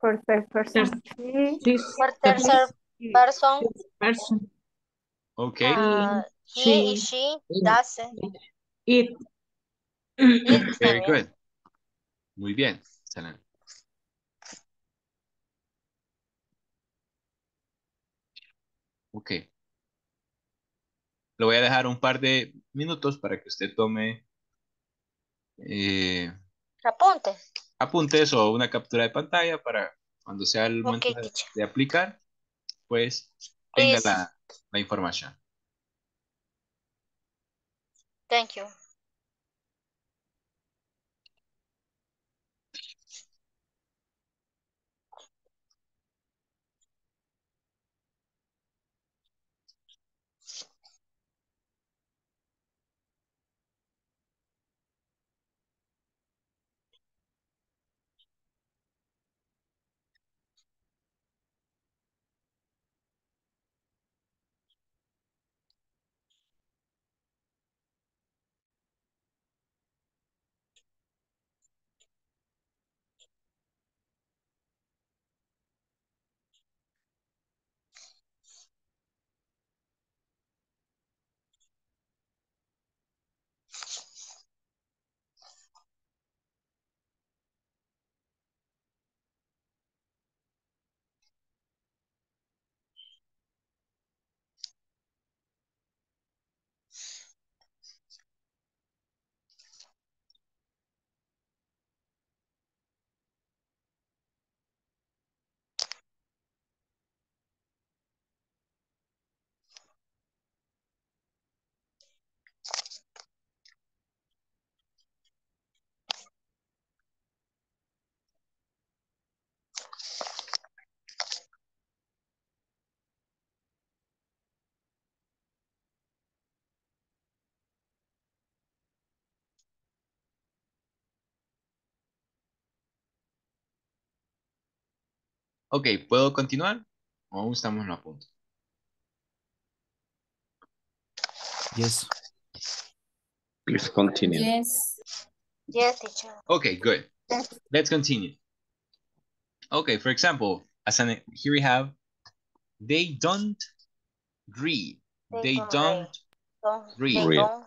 For third person. This For tercer person, person. Okay, uh, he, she, doesn't. It. It very también. good. Muy bien. Excelente. Ok. Le voy a dejar un par de minutos para que usted tome eh, Apunte. apuntes o una captura de pantalla para cuando sea el momento de, aplicar, pues tenga la información. Thank you. Ok, ¿puedo continuar? ¿O aún estamos en la punta? Yes. Please continue. Yes. Yes, teacher. Okay, good. Let's continue. Okay, for example, as an here we have, they don't read. They They don't don't Don't, Read. They don't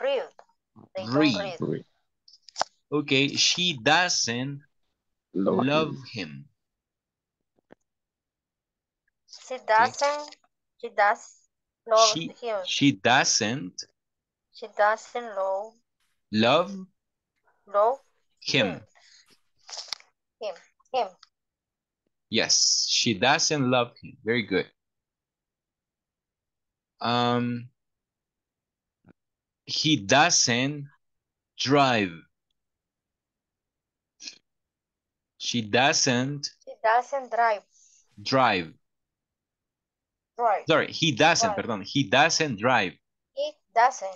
read. They don't Read. read. Read. Okay, she doesn't Love love him. him. She doesn't. She does love She him. she doesn't She doesn't love love love him. him. Him. Yes, she doesn't love him. Very good. Um, he doesn't drive. She doesn't She doesn't drive. drive. Drive. Sorry, he doesn't, Drive. perdón. He doesn't drive. He doesn't.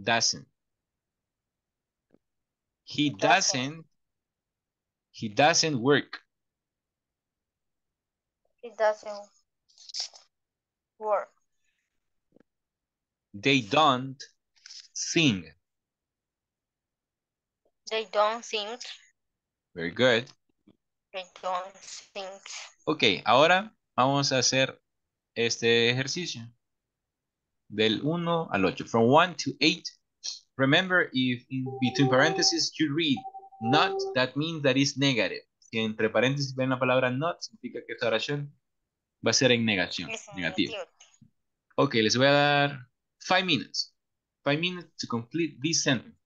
Doesn't. He doesn't. doesn't. He doesn't work. He doesn't work. They don't sing. They don't sing. Very good. They don't think. Ok, ahora vamos a hacer este ejercicio. Del 1 al 8. From 1 to 8. Remember, if in between parentheses you read not, that means that is negative. Si entre paréntesis ven la palabra not, significa que esta oración va a ser en negación, negativa. negativo. Ok, les voy a dar 5 minutes. 5 minutes to complete this sentence.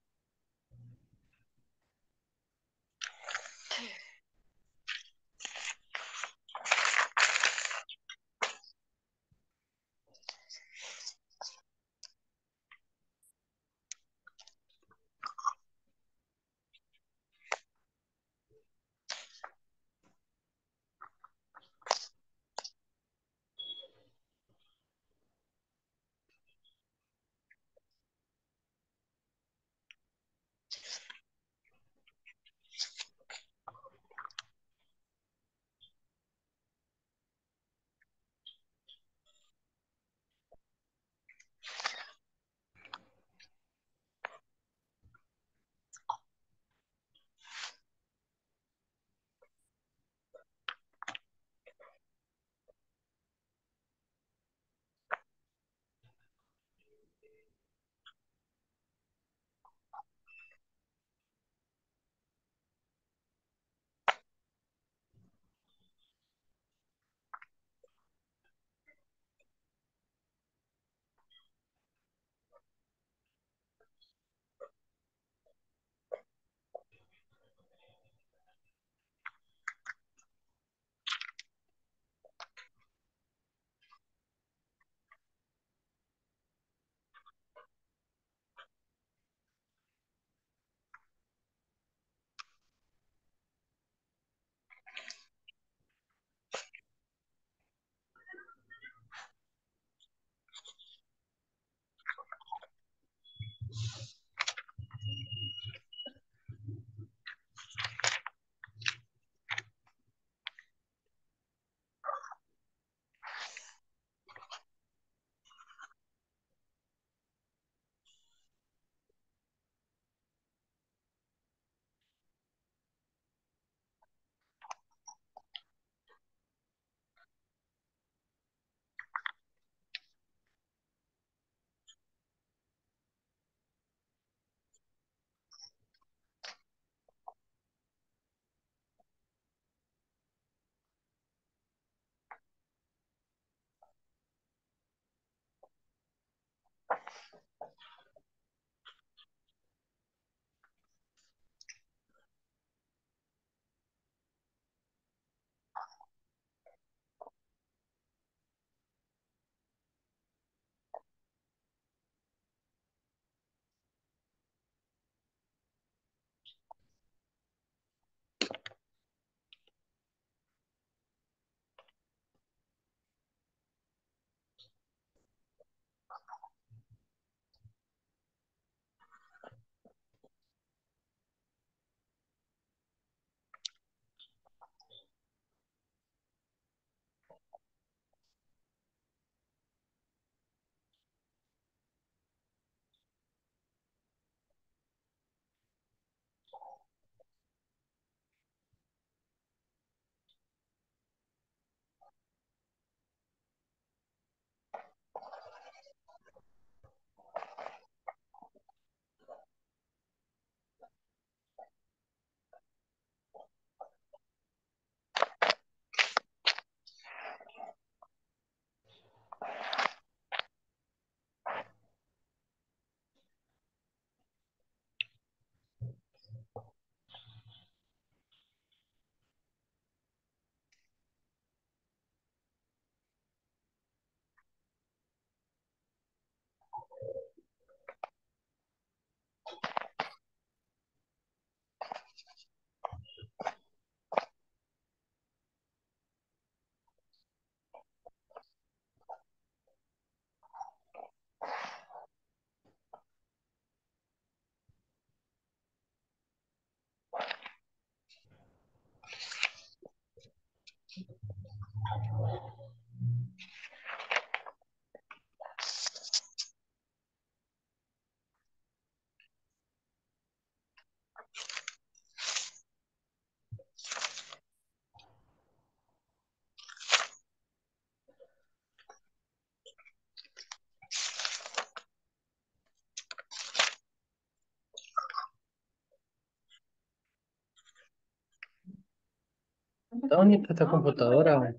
Está esta computadora.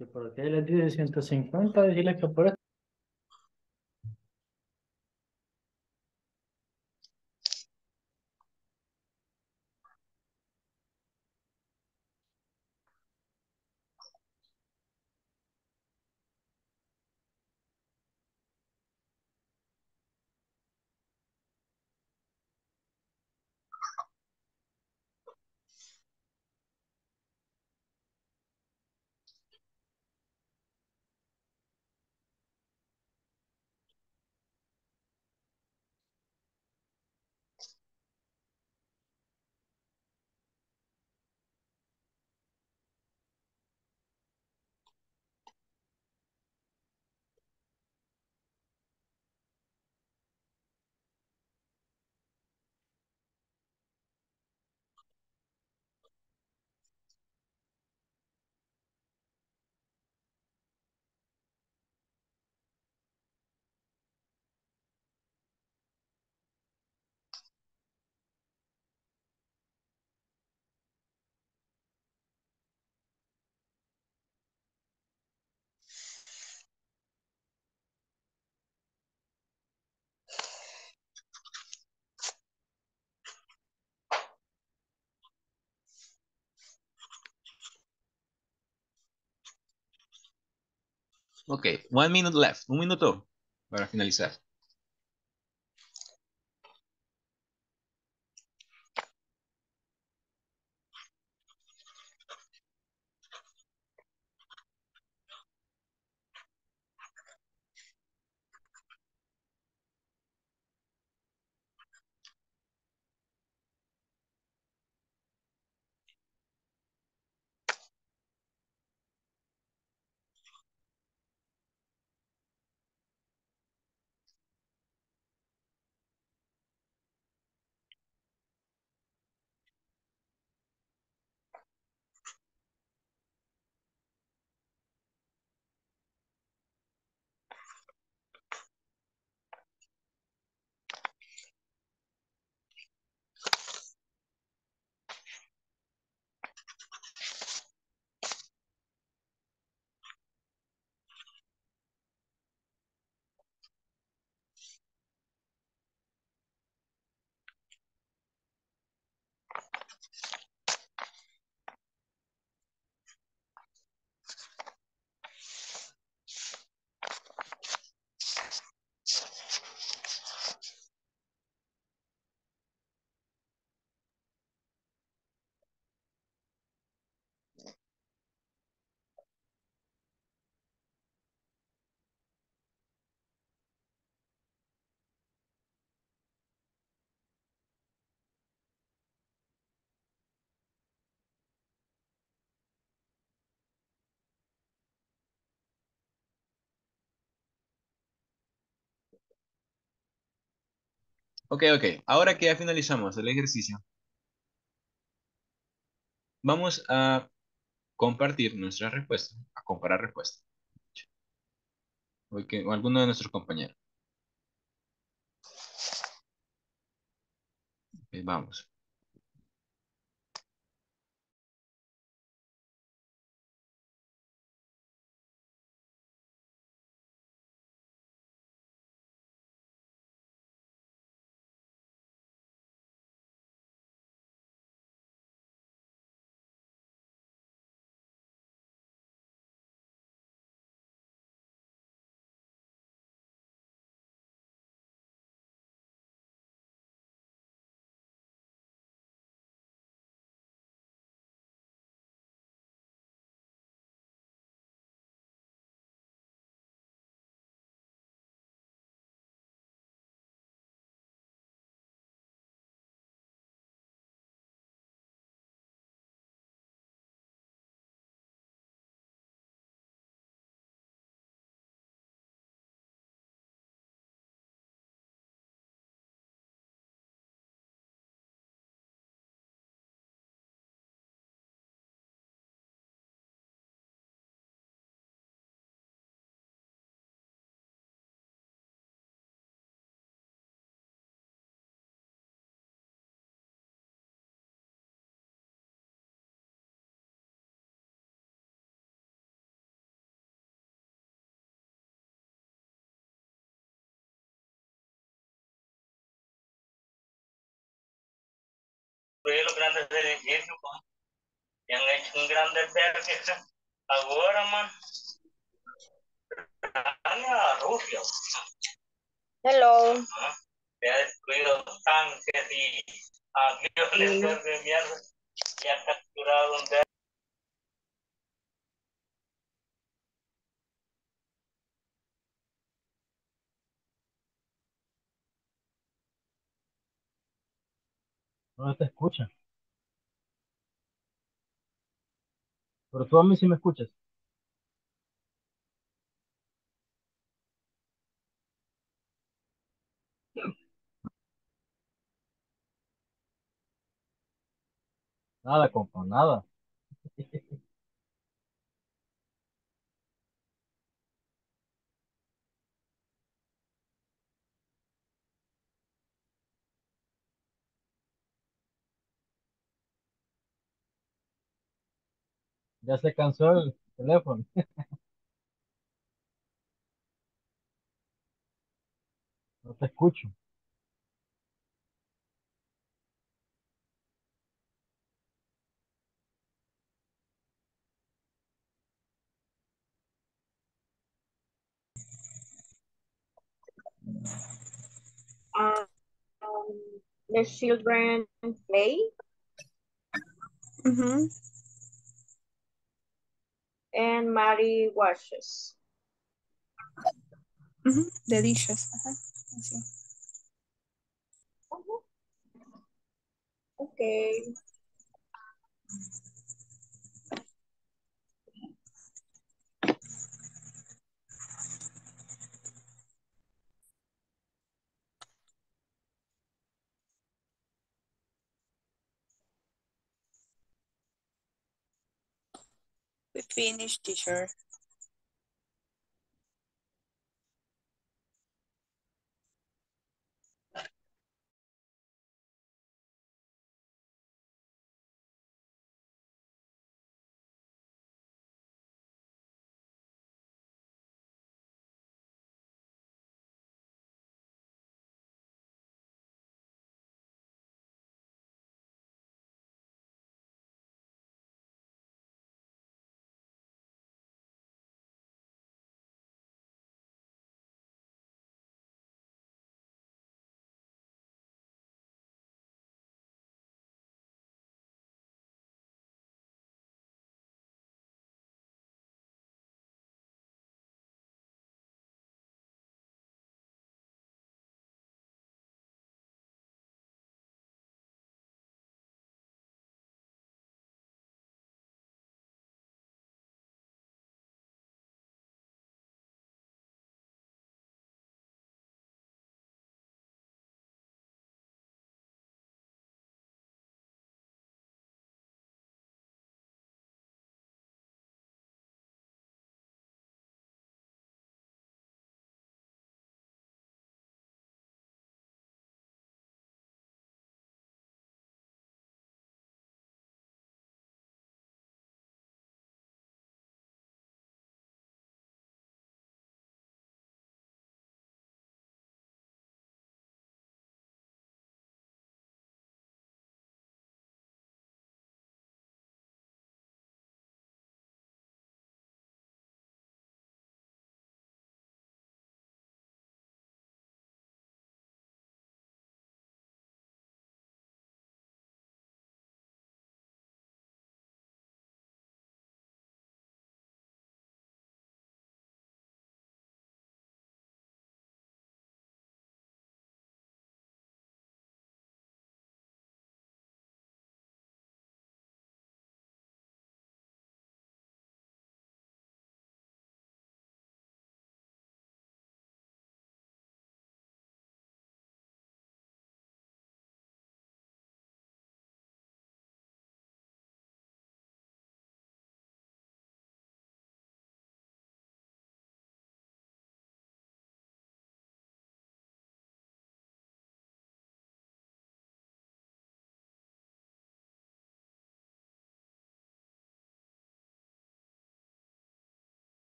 ¿Y por qué les dice 150? Decirles que por Ok, one minute left. Un minuto para finalizar. Ok, ok. Ahora que ya finalizamos el ejercicio, vamos a compartir nuestra respuesta, a comparar respuestas. O que- o alguno de nuestros compañeros. Ok, vamos. Construir los grandes edificios, man. Y han hecho un gran desvergue. Ahora, man. a Rusia. Hello. Se ha destruido tanques y aviones de mierda. Y ha capturado un No te escucha. Pero tú a mí sí me escuchas. Nada, compa, nada. Ya se cansó el teléfono. No te escucho. Um, the children play Mhm. And Mary watches. Mhm. The dishes. Ajá. Así. Okay. We finished, teacher.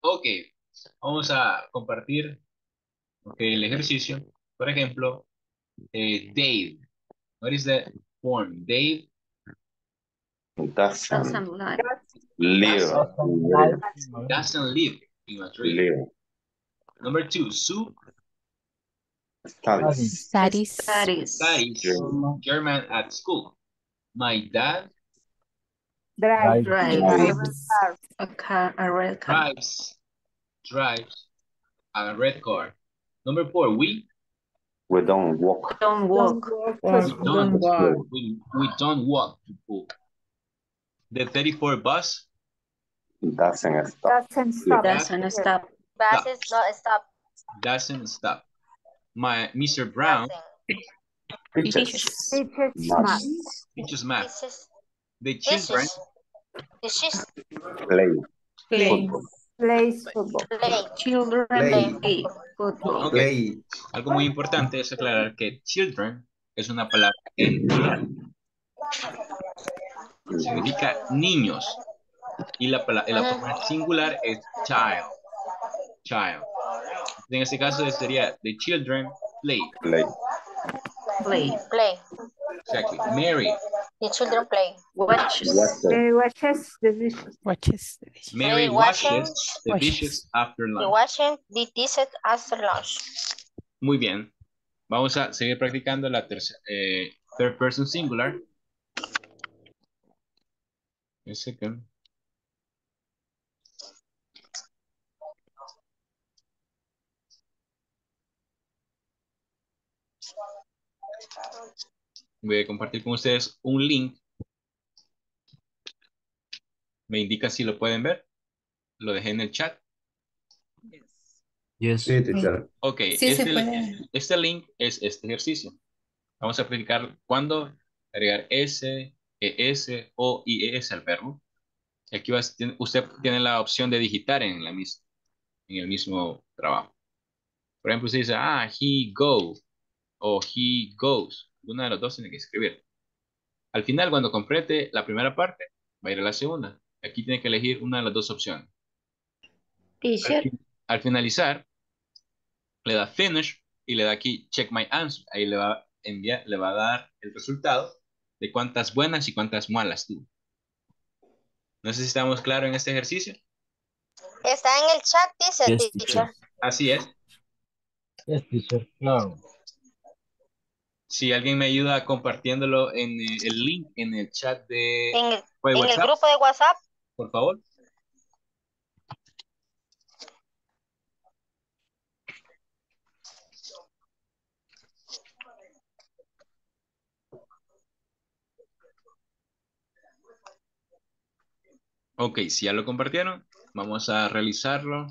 Ok, vamos a compartir ok, el ejercicio. Por ejemplo, eh, Dave. What is the form? Dave Doesn't Doesn't live. doesn't live in Madrid. Live. Number two, Sue Studies. Studies. Studies. studies German. German at school. My dad Drive. Drive. Drives. A car, a red car. drives drives a red car. Number four, we We don't walk. Don't walk. we don't Don't walk. we, we don't walk to school. The 34 bus Doesn't stop. Doesn't stop. Doesn't stop. Buses not stop. doesn't stop. My Mr. Brown Buses. Teachers. Teachers Must. must. teaches math. The children is Play. Play. Plays football. play. Children Play. play football. Ok. Play. Algo muy importante es aclarar que children es una palabra en plural. Significa niños. Y la, pala- la Ujú. forma singular es child. Child. En este caso sería the children play. Play. Play. Play. Exactly. Mary. The children play. Watches. What's the They watches the dishes. Watches. Mary washes the dishes after The lunch. watching the dishes after lunch. Muy bien. Vamos a seguir practicando la tercera, eh, third person singular. A second. Voy a compartir con ustedes un link. Me indica si lo pueden ver. Lo dejé en el chat. Yes. Sí. Ok, Sí, se este, este link es este ejercicio. Vamos a practicar cuándo agregar S, ES o IES al verbo. Aquí usted tiene la opción de digitar en, la mis- en el mismo trabajo. Por ejemplo, usted dice, ah, he go o he goes. Una de los dos tiene que escribir. Al final, cuando complete la primera parte, va a ir a la segunda. Aquí tiene que elegir una de las dos opciones. Teacher. al finalizar, le da finish y le da aquí check my answer. Ahí le va a enviar, le va a dar el resultado de cuántas buenas y cuántas malas tuvo. No sé si estamos claros en este ejercicio. Está en el chat, dice Yes, teacher. Así es. Yes, teacher. Claro. Si alguien me ayuda compartiéndolo en el link en el chat de, En el, en grupo de WhatsApp. por favor. Ok, si ya lo compartieron, vamos a realizarlo.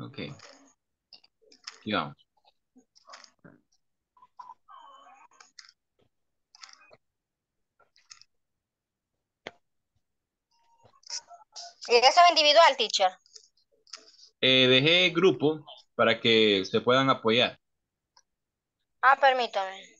Ok. Aquí vamos. Y eso es individual, teacher. Eh, dejé grupo para que se puedan apoyar. Ah, permítame.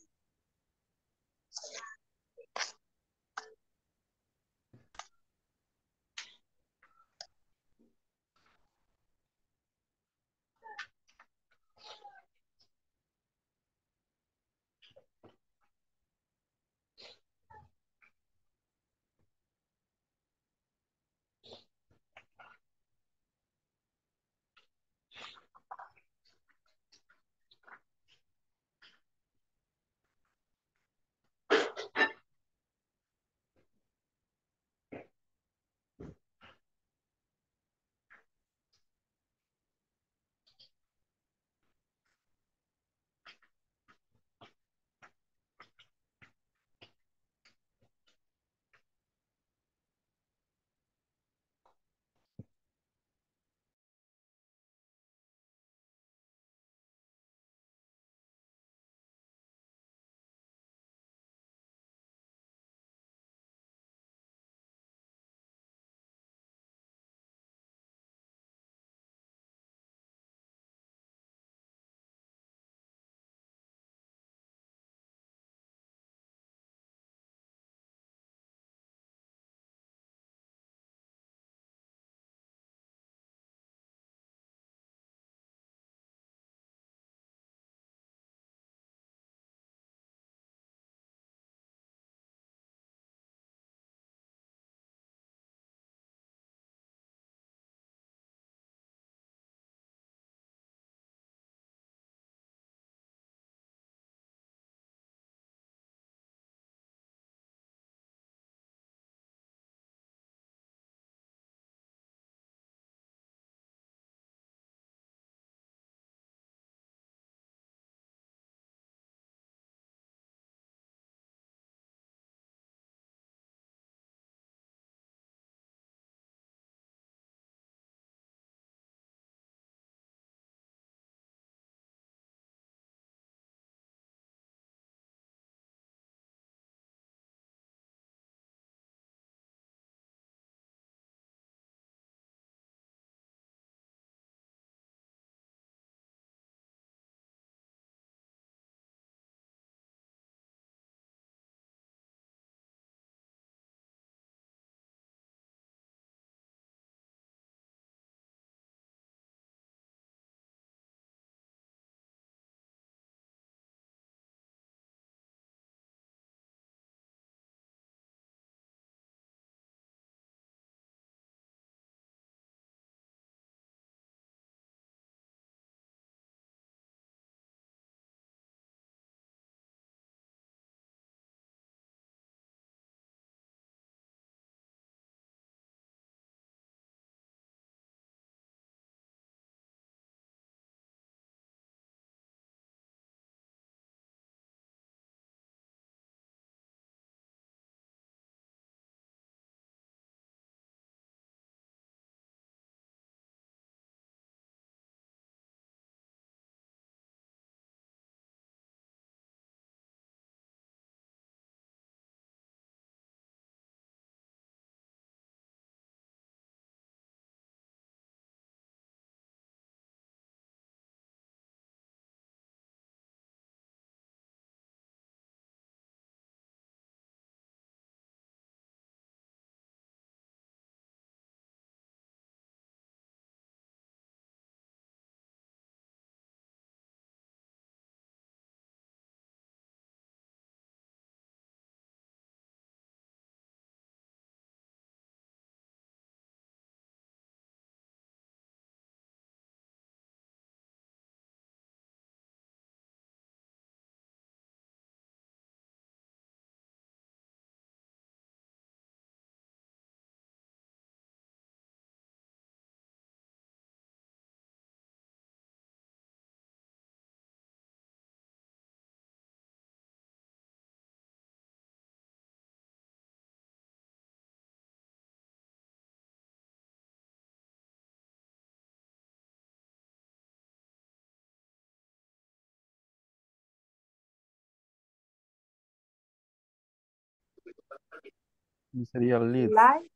Y sería leads. Light,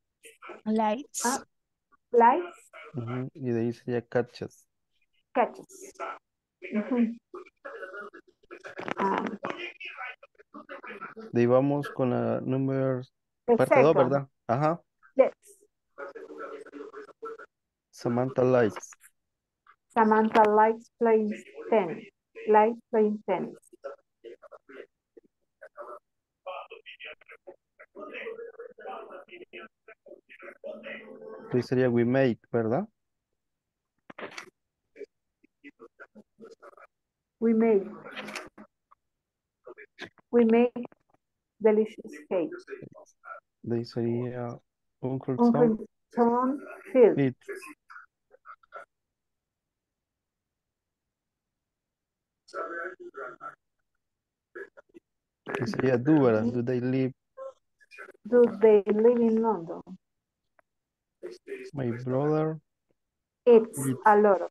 Lights. ah, lights, Ujú, Y de ahí sería catches. catches. Ujú. Ah, De ahí vamos con la número parte 2, second, ¿verdad? Ajá. yes. Samantha likes. Samantha likes playing tennis. Likes playing tennis. Ahí sería we make, ¿verdad? We make we make delicious cakes. De ahí sería Uncle Uncle Tom Tom Phil. sería do, ¿verdad? Do they live? Do they live in London? My brother It's a lot of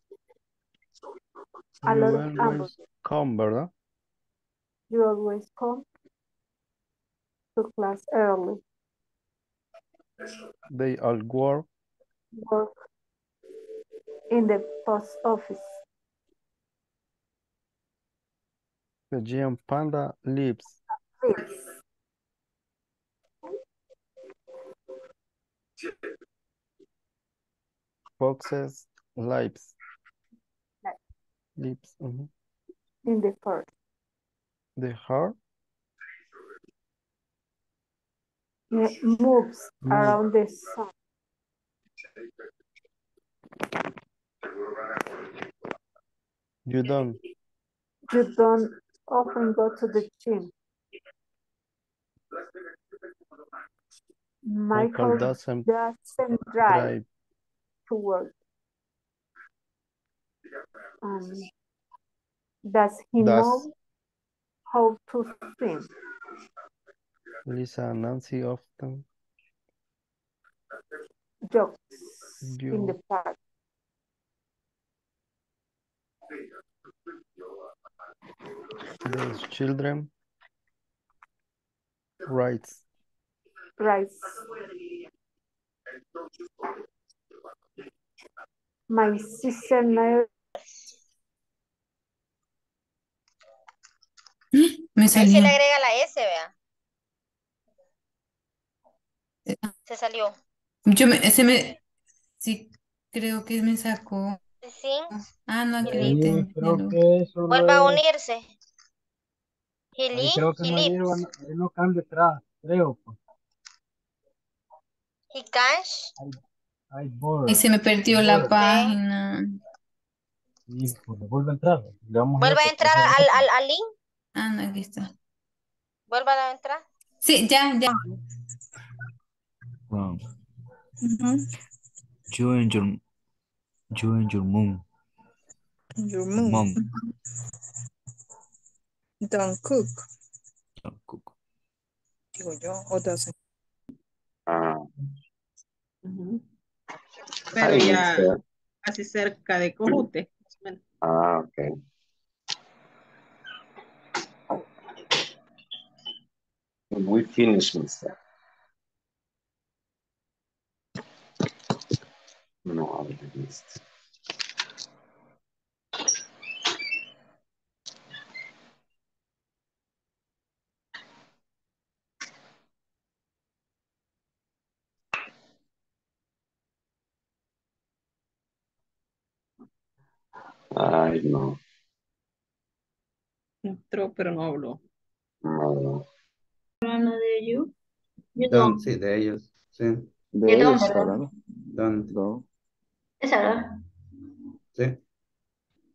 a You lot of always come, ¿verdad? You always come to class early. They all work Work in the post office. The giant panda. Lives. Foxes lives. Lives. Lives. mhm. in the heart. The heart moves Move. around the sun. you don't. You don't often go to the gym. Michael Michael doesn't doesn't drive drive. Um, does he Does. know how to swim? Lisa and Nancy often Jogs in the park. those children rights. Rice. My sister never Me Ahí se salió. le agrega la S, vea. Se salió. Yo me, ese me, sí, creo que me sacó. Sí. Ah, no, Sí, creo lo- que eso Vuelva a unirse. Gili, creo que no Gili, no cambia atrás, creo. pues. Hikash. Board. Y se me perdió la Board. página. Y pues vuelve a entrar. Le vamos Vuelva a entrar al, al, al link. Ah, no, aquí está. Vuelva a entrar. Sí, ya, ya. Wrong. Ujú. You and your you and your mom. Your mom. Mom. Don't cook, Don't cook. digo yo, o doesn't. Ah, Pero ya casi cerca de Cojute. ah, ok. We finished, mister. No, I missed. Ay, no, Entró, pero no habló. no. Hablando de you. You Don, don't. sí, de ellos, sí. De ellos, ¿verdad? Don, No. Esa, ¿verdad? sí.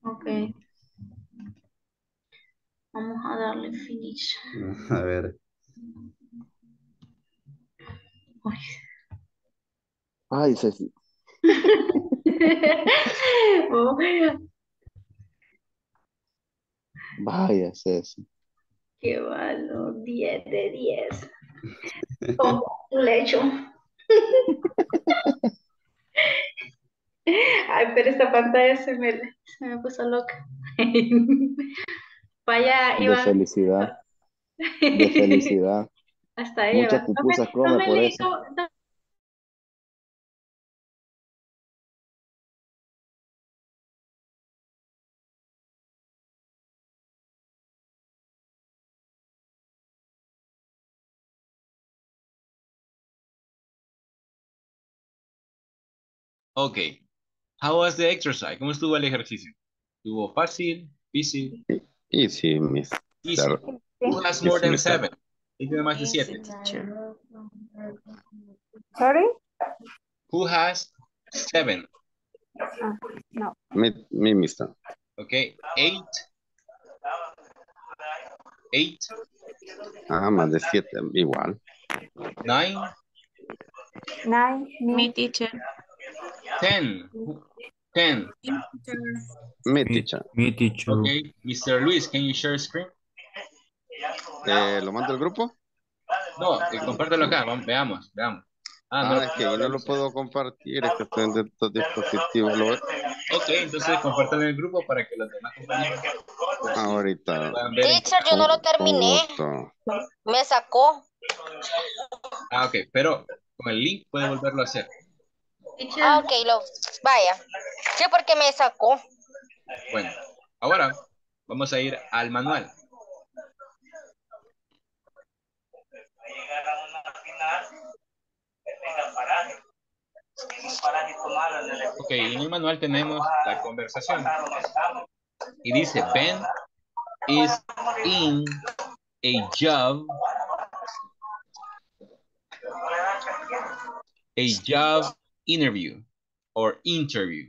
Ok. Vamos a darle finish. A ver, Ay. Ay, Ceci. Oh, Vaya, Ceci. qué malo. 10 de 10. Congratulations. Ay, pero esta pantalla se me, se me puso loca. Vaya, De Iván. felicidad. De felicidad. Hasta ella. Muchas pupusas "Tome- come por tome- eso. to- Ok. How was the exercise? ¿Cómo estuvo el ejercicio? ¿Estuvo fácil? ¿Difícil? Easy, miss. Easy. Who has more than seven? ¿Quién tiene más de siete? Sorry? Who has seven? Ah, no. Me, me, mister. Okay. Eight. Eight. Ah, más de siete, igual. Nine. Nine. Mi teacher. Ten. Ten. Me, teacher. Mi teacher. Okay. Mr. Luis, can you share screen? Eh, ¿Lo mando al grupo? No, eh, compártelo acá. Vamos, veamos, veamos. Ah, Ah, no. es que yo no lo puedo compartir, es que estoy en estos dispositivos. Lo... Ok, entonces compártelo en el grupo para que los demás compañeros Ahorita. Teacher, yo no lo terminé. Me sacó. Ah, ok, pero con el link puede volverlo a hacer. Ah, ok, lo, vaya. Sí, porque me sacó. Bueno, ahora vamos a ir al manual. Ok, en el manual tenemos la conversación. Y dice, Ben is in a job, a job interview or interview.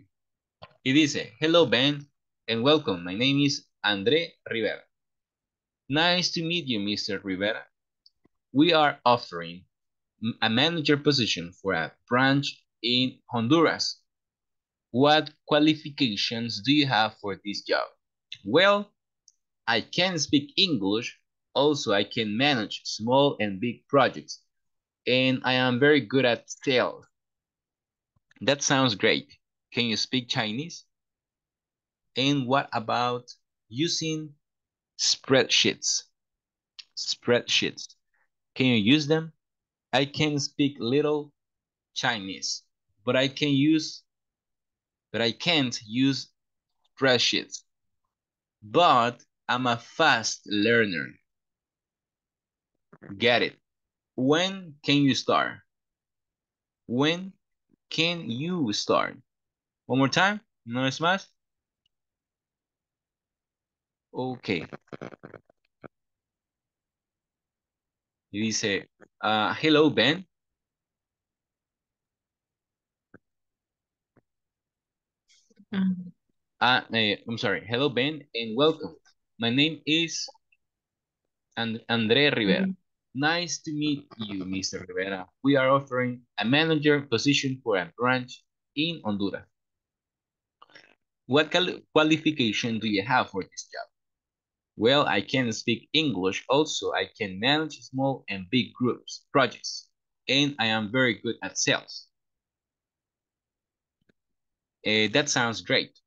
Y dice, hello Ben and welcome. My name is André Rivera. Nice to meet you, Mr. Rivera. We are offering a manager position for a branch in Honduras. What qualifications do you have for this job? Well, I can speak English. Also, I can manage small and big projects. And I am very good at sales. That sounds great. Can you speak Chinese? And what about using spreadsheets? Spreadsheets. Can you use them? I can speak little Chinese, but I can use, but I can't use spreadsheets. But I'm a fast learner. Get it. When can you start? When can you start? One more time. No es más. Okay. Y dice, uh, hello, Ben. Uh, I'm sorry. Hello, Ben, and welcome. My name is And Andre Rivera. Nice to meet you, Mr. Rivera. We are offering a manager position for a branch in Honduras. What quali- qualification do you have for this job? Well, I can speak English. Also, I can manage small and big groups, projects, and I am very good at sales. Eh, that sounds great.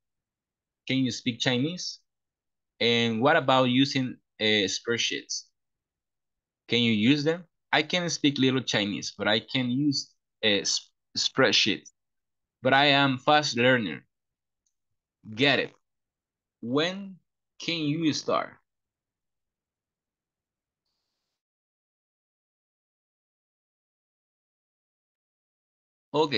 Can you speak Chinese? And what about using uh, spreadsheets? Can you use them? I can speak little Chinese, but I can use a spreadsheet. But I am fast learner. Get it. When can you start? Ok.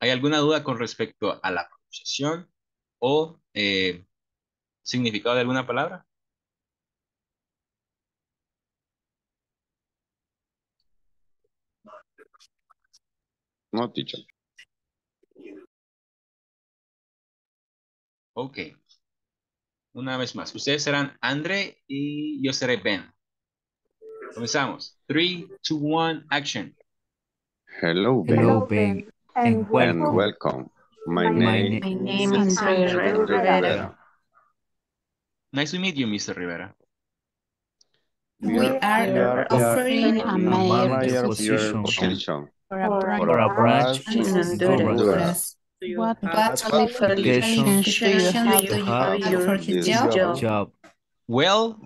¿Hay alguna duda con respecto a la pronunciación o eh, significado de alguna palabra? No, teacher. Ok. Una vez más. Ustedes serán André y yo seré Ben. Comenzamos. 3, 2, 1, action. Hello, Ben. Hello, Ben. And And welcome. welcome. My My name, My name is Rivera. Rivera. Nice to meet you, Mr. Rivera. We We are are offering a a manager manager position position. For a For branch for a branch in in Honduras. Honduras. What What qualifications do you have to have have for for his this job? job? Job. Well,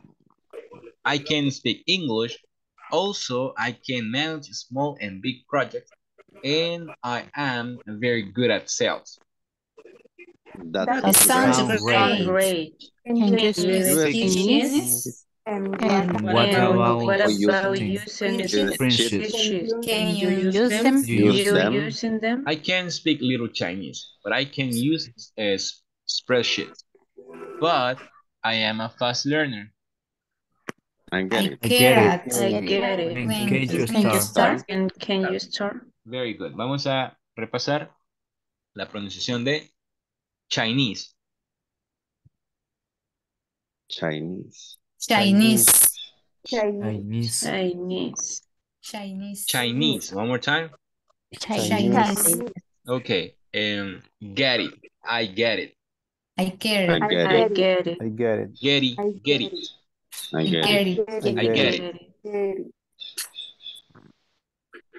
I can speak English. also, I can manage small and big projects, and I am very good at sales. That, That sounds great. great. Can Can you you use use Genius? And And What and about what using about using Friendships. friendships? Can you use use them? them? You use them? using them? I can speak little Chinese, but I can use a s- spreadsheet. But I am a fast learner. I get I it. I get it. I get it. When when can you can you start? start? And can you start? Very good. Vamos a repasar la pronunciación de Chinese. Chinese. Chinese. Chinese. Chinese. Chinese. Chinese. Chinese. One more time. Chinese. Okay. Um, get it. I get it. I care. I get I it. get it. I get it. Get it. Get get it. I I get get it. it. I get get it. it. it.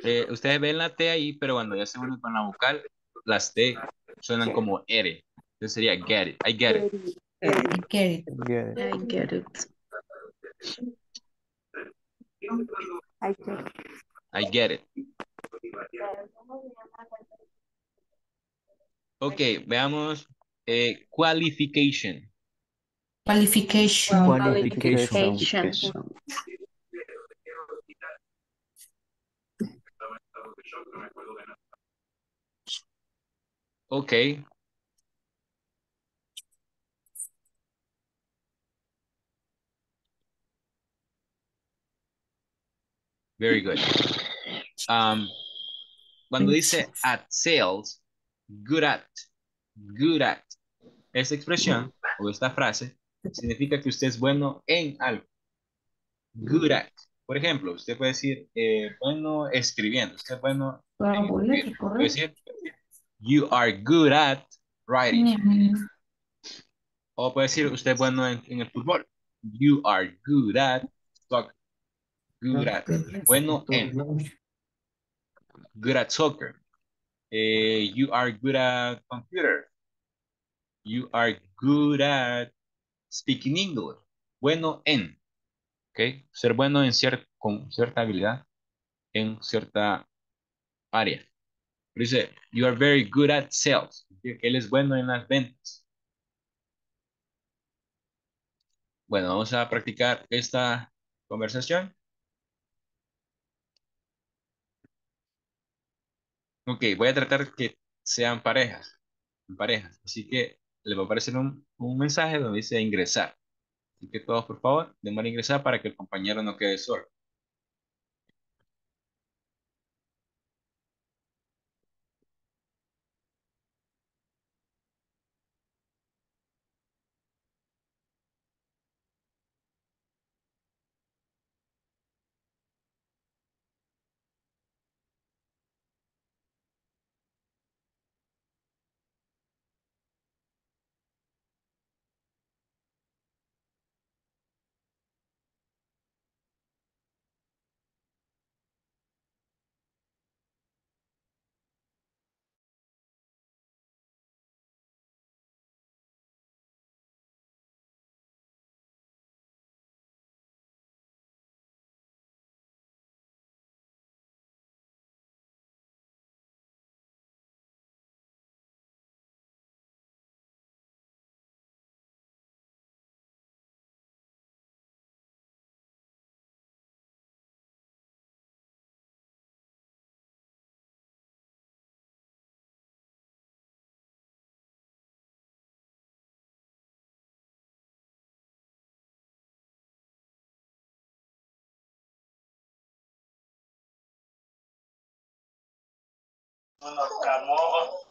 Eh, ustedes ven la T ahí, pero cuando ya se unen con la vocal, las T suenan como R. Entonces sería get it. I get it. I get it. I get it. I get it. I get it. I get it. Ok, veamos eh, qualification. Qualification. Qualification. Qualification. Ok. Very good. Um, cuando dice at sales, good at, good at, esa expresión o esta frase significa que usted es bueno en algo. Good at. Por ejemplo, usted puede decir, eh, bueno escribiendo, usted es bueno en escribir. Puede decir, you are good at writing. O puede decir, usted es bueno en, en el fútbol. You are good at soccer. Good at. Bueno en. Good at soccer. Eh, you are good at computer. You are good at speaking English. Bueno en. ¿Ok? Ser bueno en cier- con cierta habilidad en cierta área. Pero dice, you are very good at sales. Él es bueno en las ventas. Bueno, vamos a practicar esta conversación. Ok, voy a tratar que sean parejas. Parejas. Así que le va a aparecer un, un mensaje donde dice ingresar. Así que todos, por favor, den a ingresar para que el compañero no quede solo. Ana Canova.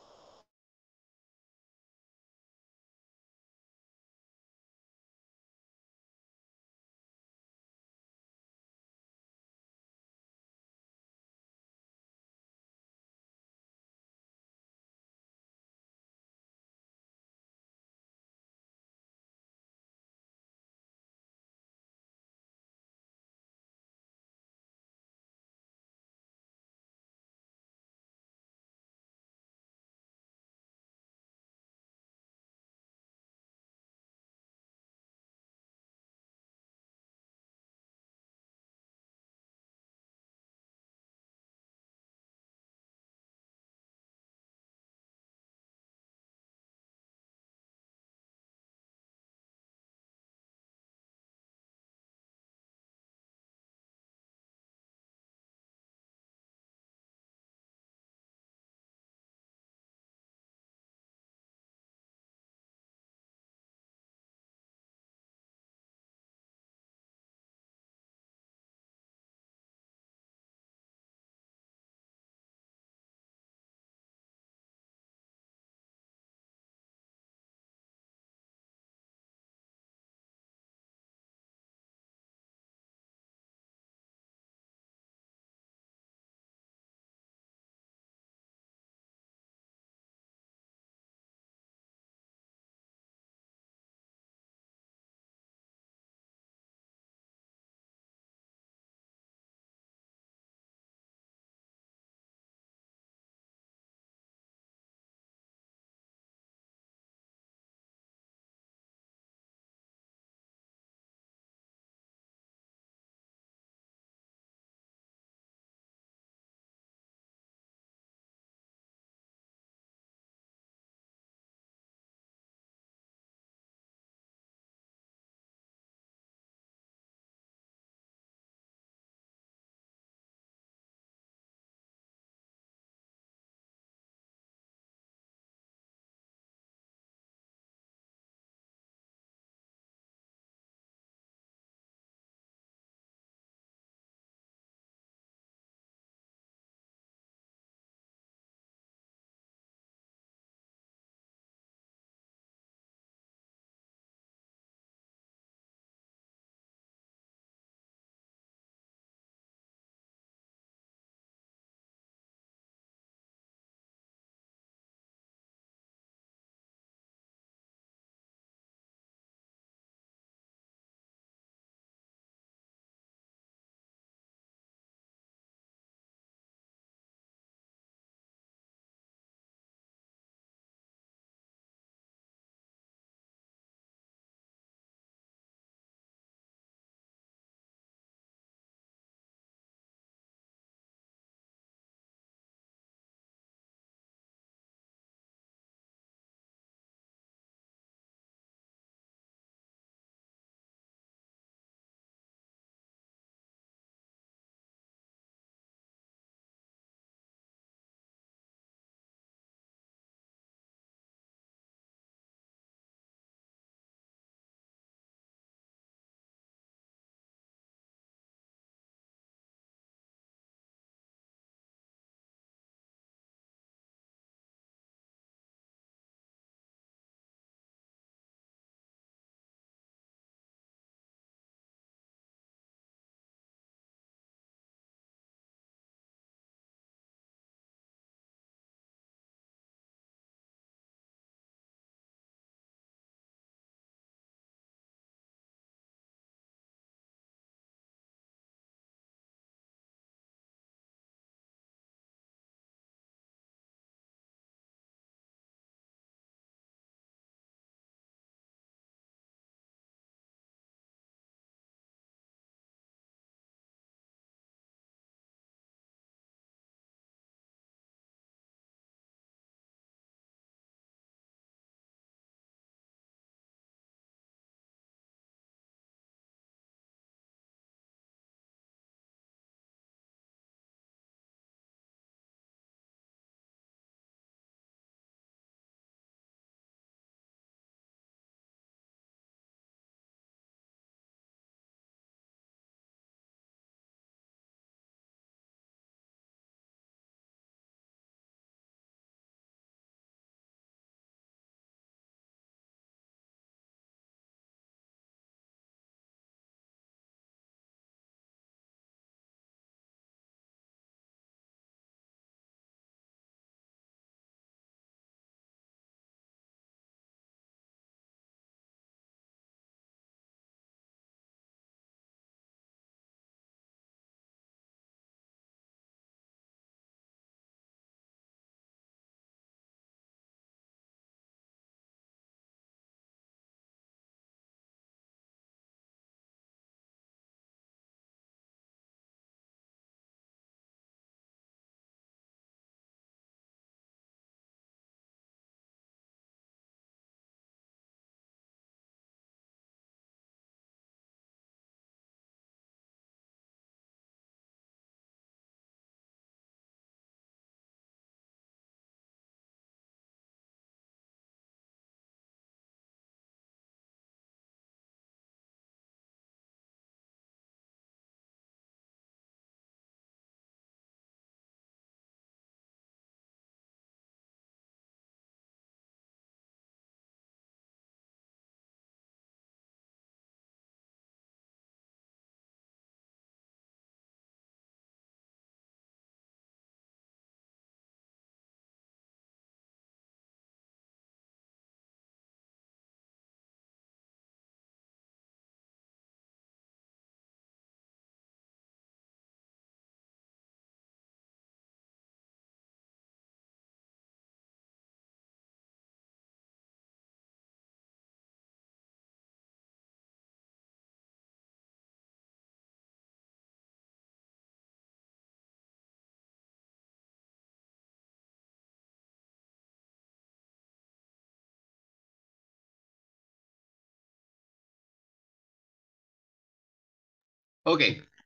Ok,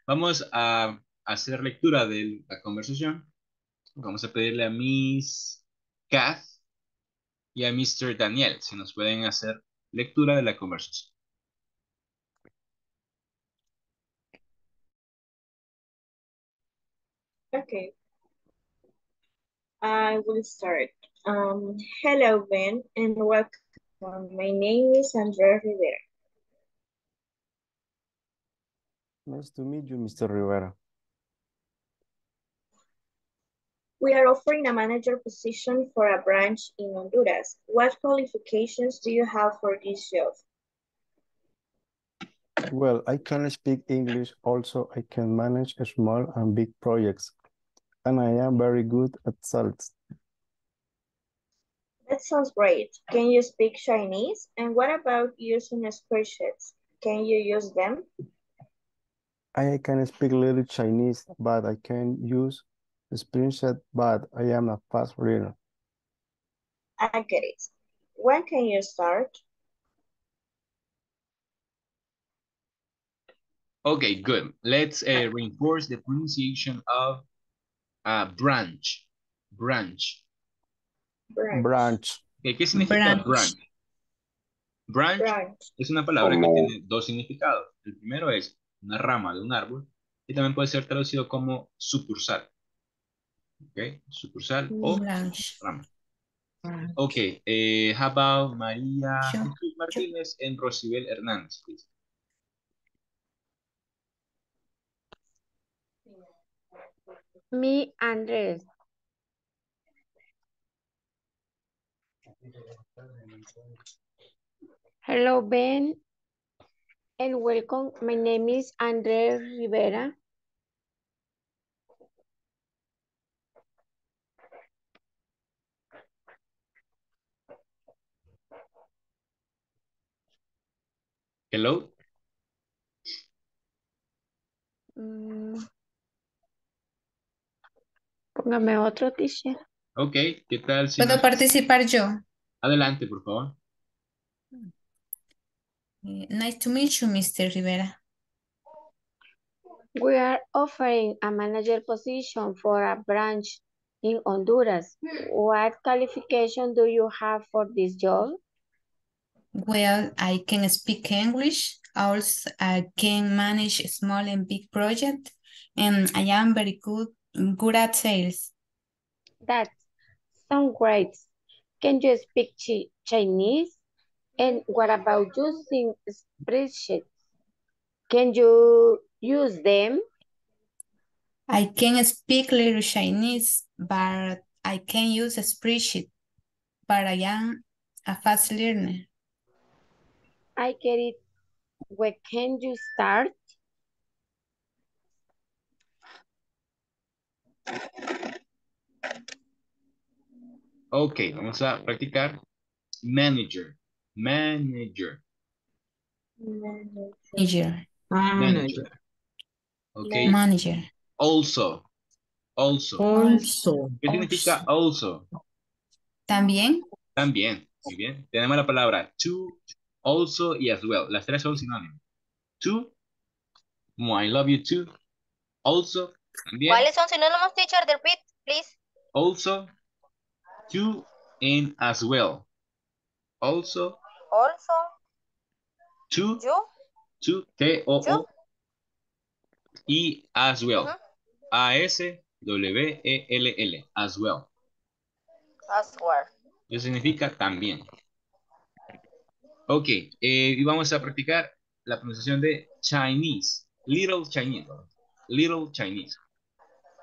vamos a hacer lectura de la conversación. Vamos a pedirle a Miss Kath y a Mr. Daniel si nos pueden hacer lectura de la conversación. Okay. I will start. Um, hello, Ben, and welcome. My name is Andrea Rivera. Nice to meet you, Mr. Rivera. We are offering a manager position for a branch in Honduras. What qualifications do you have for this job? Well, I can speak English. Also, I can manage small and big projects. And I am very good at sales. That sounds great. Can you speak Chinese? And what about using spreadsheets? Can you use them? I can speak a little Chinese, but I can use the spreadsheet, but I am a fast reader. I get it. When can you start? Okay, good. Let's uh, reinforce the pronunciation of uh, branch. Branch. Branch. Okay, ¿Qué significa Branch. branch? Branch Branch. es una palabra que Como- tiene dos significados. El primero es una rama de un árbol y también puede ser traducido como sucursal. Ok, sucursal o Branch. rama. Ok, eh, how about María. Jesús Martínez and Rosibel Hernández, please. Me, Andres. Hello, Ben, and welcome. My name is Andre Rivera. Hello. Mm. Póngame otro teacher. Ok, ¿qué tal si ¿Puedo participar yo? Adelante, por favor. Eh, Nice to meet you, Mr. Rivera. We are offering a manager position for a branch in Honduras. What qualification do you have for this job? Well, I can speak English. Also, I can manage small and big projects, and I am very good good at sales. That sounds great. Can you speak Chinese? And what about using spreadsheets? Can you use them? I can speak little Chinese, but I can use a spreadsheet. But I am a fast learner. I get it. Where can you start? Ok, vamos a practicar manager. Manager. Manager. Manager. Ok. Manager. Also. Also. Also. ¿Qué significa also? También. También. Muy bien. Tenemos la palabra to, also y as well. Las tres son sinónimos. To. I love you too. Also. También. ¿Cuáles son sinónimos, teacher? Repeat, please. Also. To and as well. Also. Also, To. you, To. T-O-O. Y as well. Ujú. A-S-W-E-L-L. As well. as well. Eso significa también. Ok, eh, y vamos a practicar la pronunciación de Chinese. Little Chinese. Little Chinese.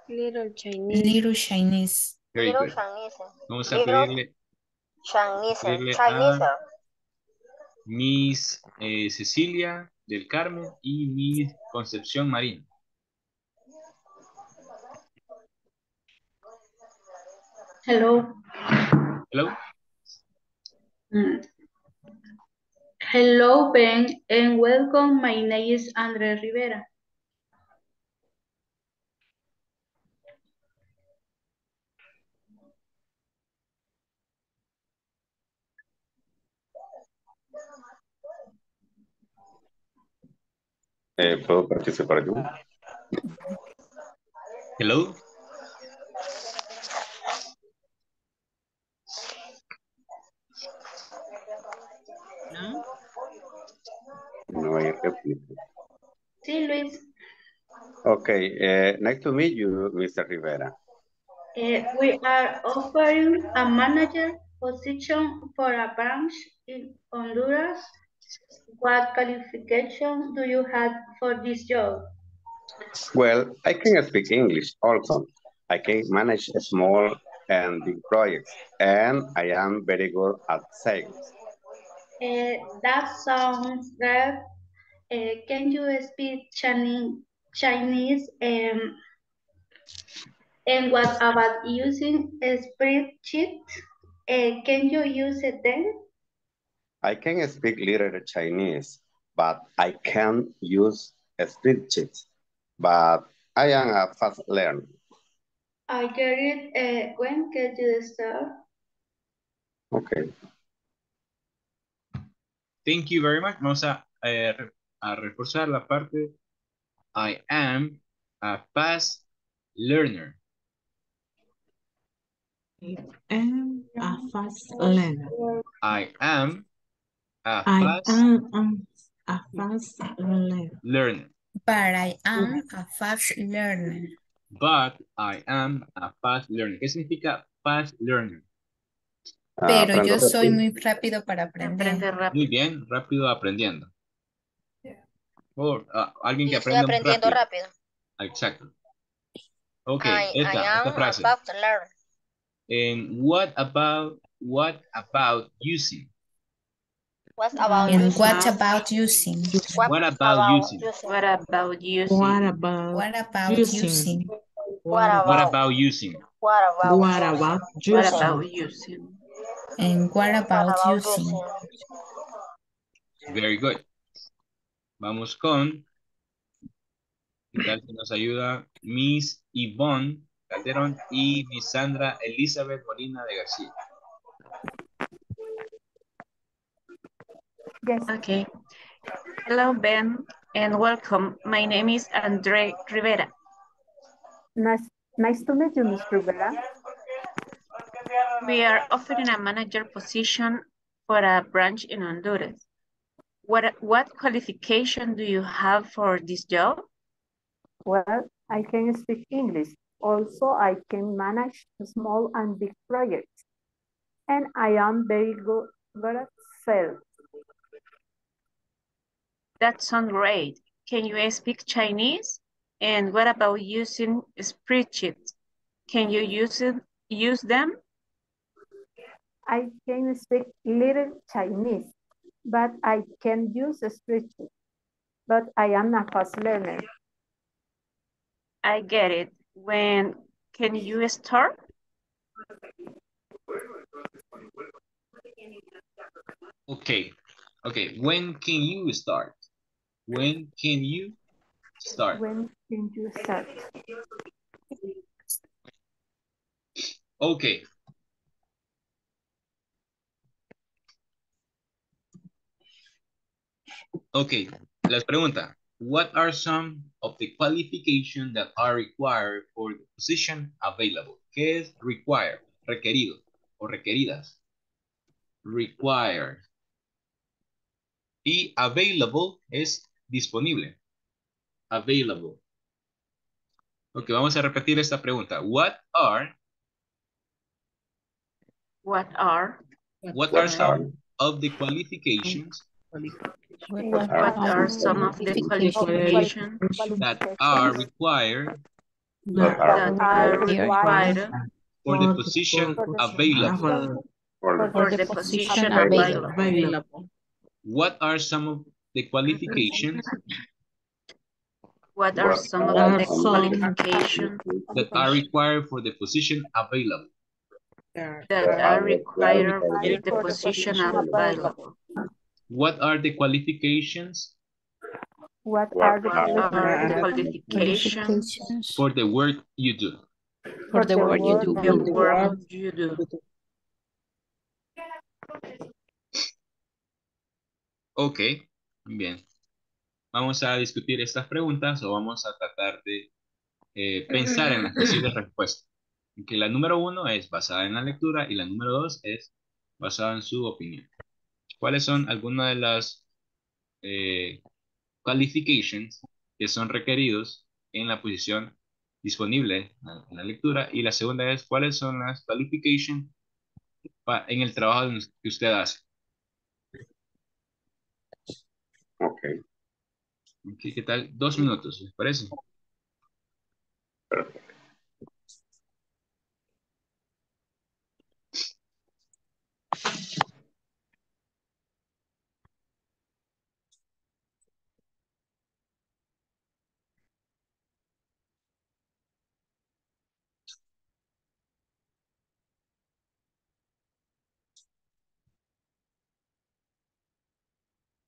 Little Chinese. Little Chinese. Very Little good. Chinese. Vamos a Little pedirle Chinese. pedirle Chinese. a- Miss eh, Cecilia del Carmen y Miss Concepción Marín. Hello. Hello. Mm. Hello, Ben, and welcome. My name is Andre Rivera. Eh, ¿Puedo participar yo? Hello. ¿No? No hay réplica. Sí, Luis. Okay, eh, nice to meet you, Mr. Rivera. Eh, we are offering a manager position for a branch in Honduras. What qualification do you have for this job? Well, I can speak English also. I can manage small and big projects, and I am very good at sales. Eh, that sounds good. Eh, can you speak Chinese? Chinese um, and what about using a spreadsheet? Eh, can you use it then? I can speak little Chinese, but I can use a spreadsheet. But I am a fast learner. I get it. Eh, when can you start? Okay. Thank you very much. Vamos a, eh, a reforzar la parte I am a fast learner. I am a fast learner. I am a I fast am a fast learner. learner. But I am a fast learner. But I am a fast learner. ¿Qué significa fast learner? Ah, Pero aprendo yo soy rápido. muy rápido para aprender. Muy bien, rápido aprendiendo. O ah, alguien que aprende aprendiendo rápido. rápido. Exacto. Ok, I, I esta, am esta frase. fast learner. And what about, what about using? What about And using? what about using? What about using? What about using? What about What about using? using? What What about? using? What about? What about What using? about using? And what What about using? using? Very good. Vamos con, ¿qué tal si nos ayuda Miss Yvonne Calderón y Miss Sandra Elizabeth Molina de García? Yes. Okay. Hello, Ben, and welcome. My name is Andre Rivera. Nice, nice to meet you, Ms. Rivera. We are offering a manager position for a branch in Honduras. What, what qualification do you have for this job? Well, I can speak English. Also, I can manage small and big projects. And I am very good, good at sales. That sounds great. Can you speak Chinese? And what about using spreadsheets? Can you use it, use them? I can speak little Chinese, but I can use a spreadsheet. But I am a fast learner. I get it. When can you start? Okay, okay. When can you start? When can you start? When can you start? Okay. Okay, les pregunta. What are some of the qualifications that are required for the position available? ¿Qué es required? Requerido o requeridas. Required. Y available es disponible. Available. Ok, vamos a repetir esta pregunta. What are, What are, what are some of the qualifications what are some of the qualifications that are required That are that are required for the position available? for the position available. What are some of the qualifications What are some of the qualifications that are required for the position available? that are required for the position available? What are the qualifications What are the are the qualifications qualifications for the work you do? for the work you do? the work you do? Ok, bien. vamos a discutir estas preguntas o vamos a tratar de eh, pensar en las posibles respuestas. Que la número uno es basada en la lectura y la número dos es basada en su opinión. ¿Cuáles son algunas de las eh, qualifications que son requeridos en la posición disponible en la lectura? Y la segunda es, ¿cuáles son las qualifications en el trabajo que usted hace? Ok, ¿Qué tal? Dos minutos, ¿les parece?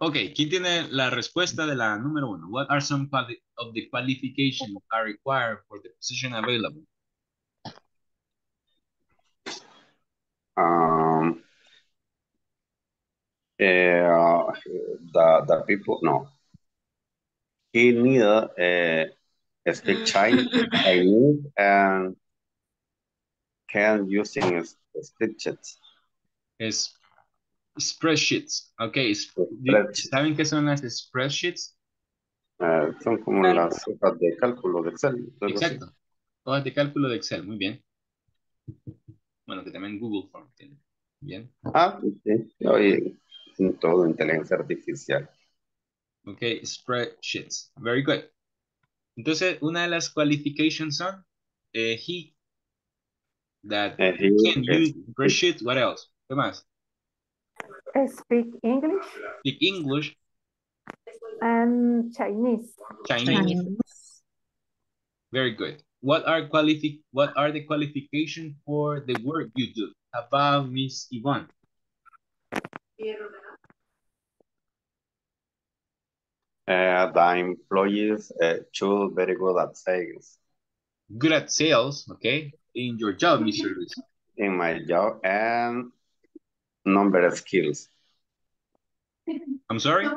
Ok, ¿quién tiene la respuesta de la número uno? What are some of the qualifications are required for the position available? Um, eh, the, the people, no. He need uh, speak Chinese, and can using spreadsheets. Es spreadsheets. Ok, Spreadsheets. ¿saben qué son las spreadsheets? Eh, son como las hojas de cálculo de Excel. algo así. Exacto. Hojas de cálculo de Excel, muy bien. Bueno, que también Google Form tiene. Bien. Ah, sí, sí. Oye, en todo inteligencia artificial. Ok, spreadsheets. Very good. Entonces, una de las qualifications son eh, he that Eh, he can use spreadsheets. What else? ¿Qué más? Speak English Speak English, and Chinese. Chinese. Very good. What are qualifi What are the qualifications for the work you do? About Miss Yvonne. Uh, the employees uh, should very good at sales Good at sales, okay? In your job, Mr. Luis. in my job and number of skills I'm sorry?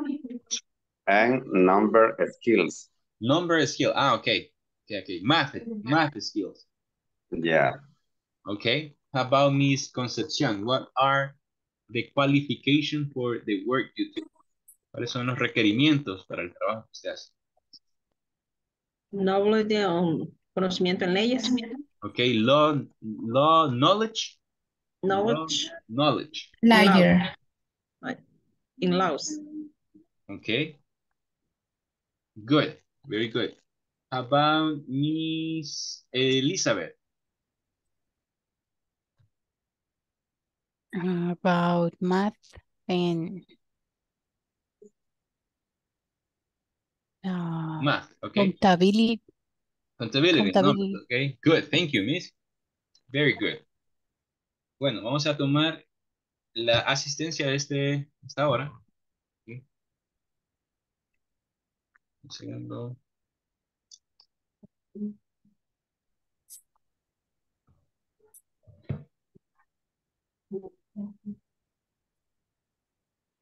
and number of skills. Number of skill. Ah, okay. Okay, okay. Math, math skills. Yeah. Okay. How about Miss Concepcion? What are the qualifications for the work you do? ¿Cuáles son los requerimientos para el trabajo que usted hace? Knowledge, um, conocimiento en leyes. Okay, law, law, knowledge, Knowledge Law, knowledge. Liar. in Laos. Okay. Good. Very good. about Miss Elizabeth? About math and uh, Math, okay. contability. Contability, Contability. numbers, okay. Good, thank you, Miss. Very good. Bueno, vamos a tomar la asistencia de este, esta hora.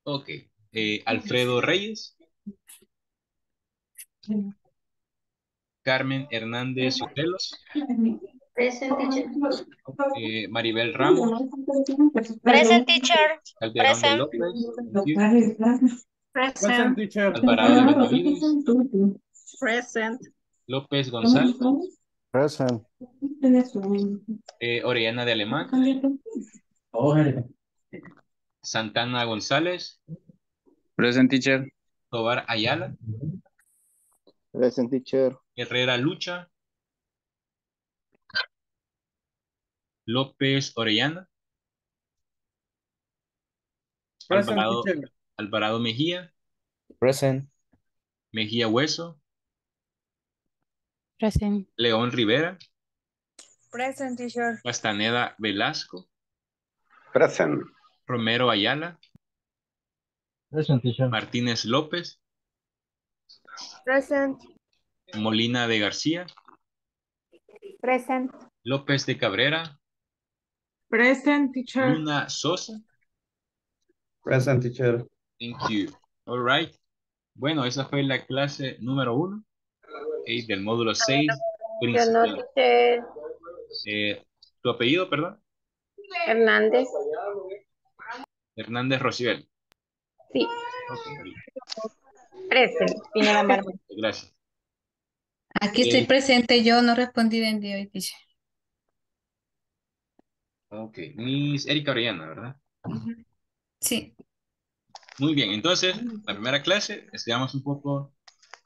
Ok. Eh, Alfredo Reyes. Carmen Hernández. Present teacher. eh, Maribel Ramos. Present teacher. Calderón de Present. López. Present teacher. Alvarado de Benavides. Present. López González. Present. eh, Orellana de Alemán. Santana González. Present teacher. Tobar Ayala. Present teacher. Herrera Lucha. López Orellana. Present Alvarado, teacher. Alvarado Mejía. Present. Mejía Hueso. Present. León Rivera. Present teacher. Castaneda Velasco. Present. Romero Ayala. Present teacher. Martínez López. Present. Molina de García. Present. López de Cabrera. Present teacher. Luna Sosa. Present teacher. Thank you. All right. Bueno, esa fue la clase número uno del módulo 6. Yo no, teacher. Eh, ¿Tu apellido, perdón? Hernández. Hernández Rocibel. Sí. Ok, Present. Gracias. Aquí Eh, estoy presente, yo no respondí de hoy, teacher. Ok, Miss Erika Orellana, ¿verdad? Sí. Muy bien, entonces, la primera clase, estudiamos un poco,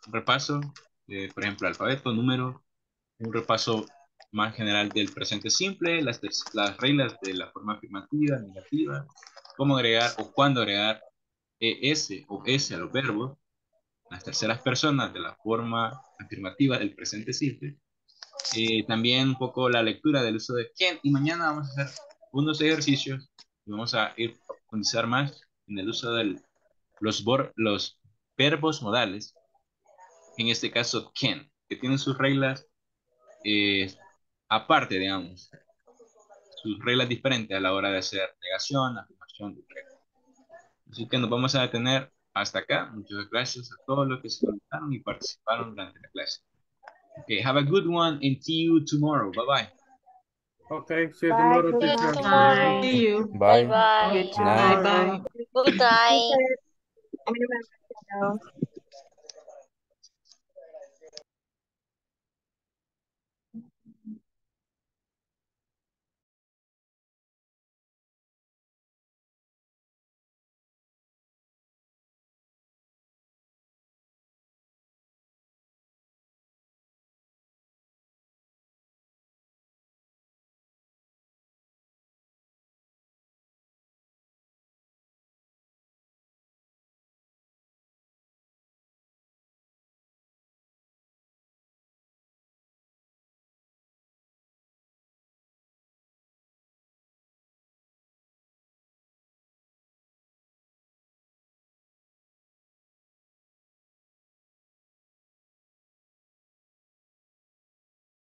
un repaso, de, por ejemplo, alfabeto, número, un repaso más general del presente simple, las, las reglas de la forma afirmativa, negativa, cómo agregar o cuándo agregar ES o S a los verbos, las terceras personas de la forma afirmativa del presente simple, eh, también un poco la lectura del uso de can y mañana vamos a hacer unos ejercicios y vamos a ir a profundizar más en el uso de los, los verbos modales, en este caso can, que tienen sus reglas eh, aparte, digamos, sus reglas diferentes a la hora de hacer negación, afirmación, etc. Así que nos vamos a detener hasta acá. Muchas gracias a todos los que se conectaron y participaron durante la clase. Okay, have a good one and see you tomorrow. Bye bye. Okay, oh, see you Bye, tomorrow, good teacher. night. Bye. See you. Bye. Bye. Night. Bye bye. Good night. Bye.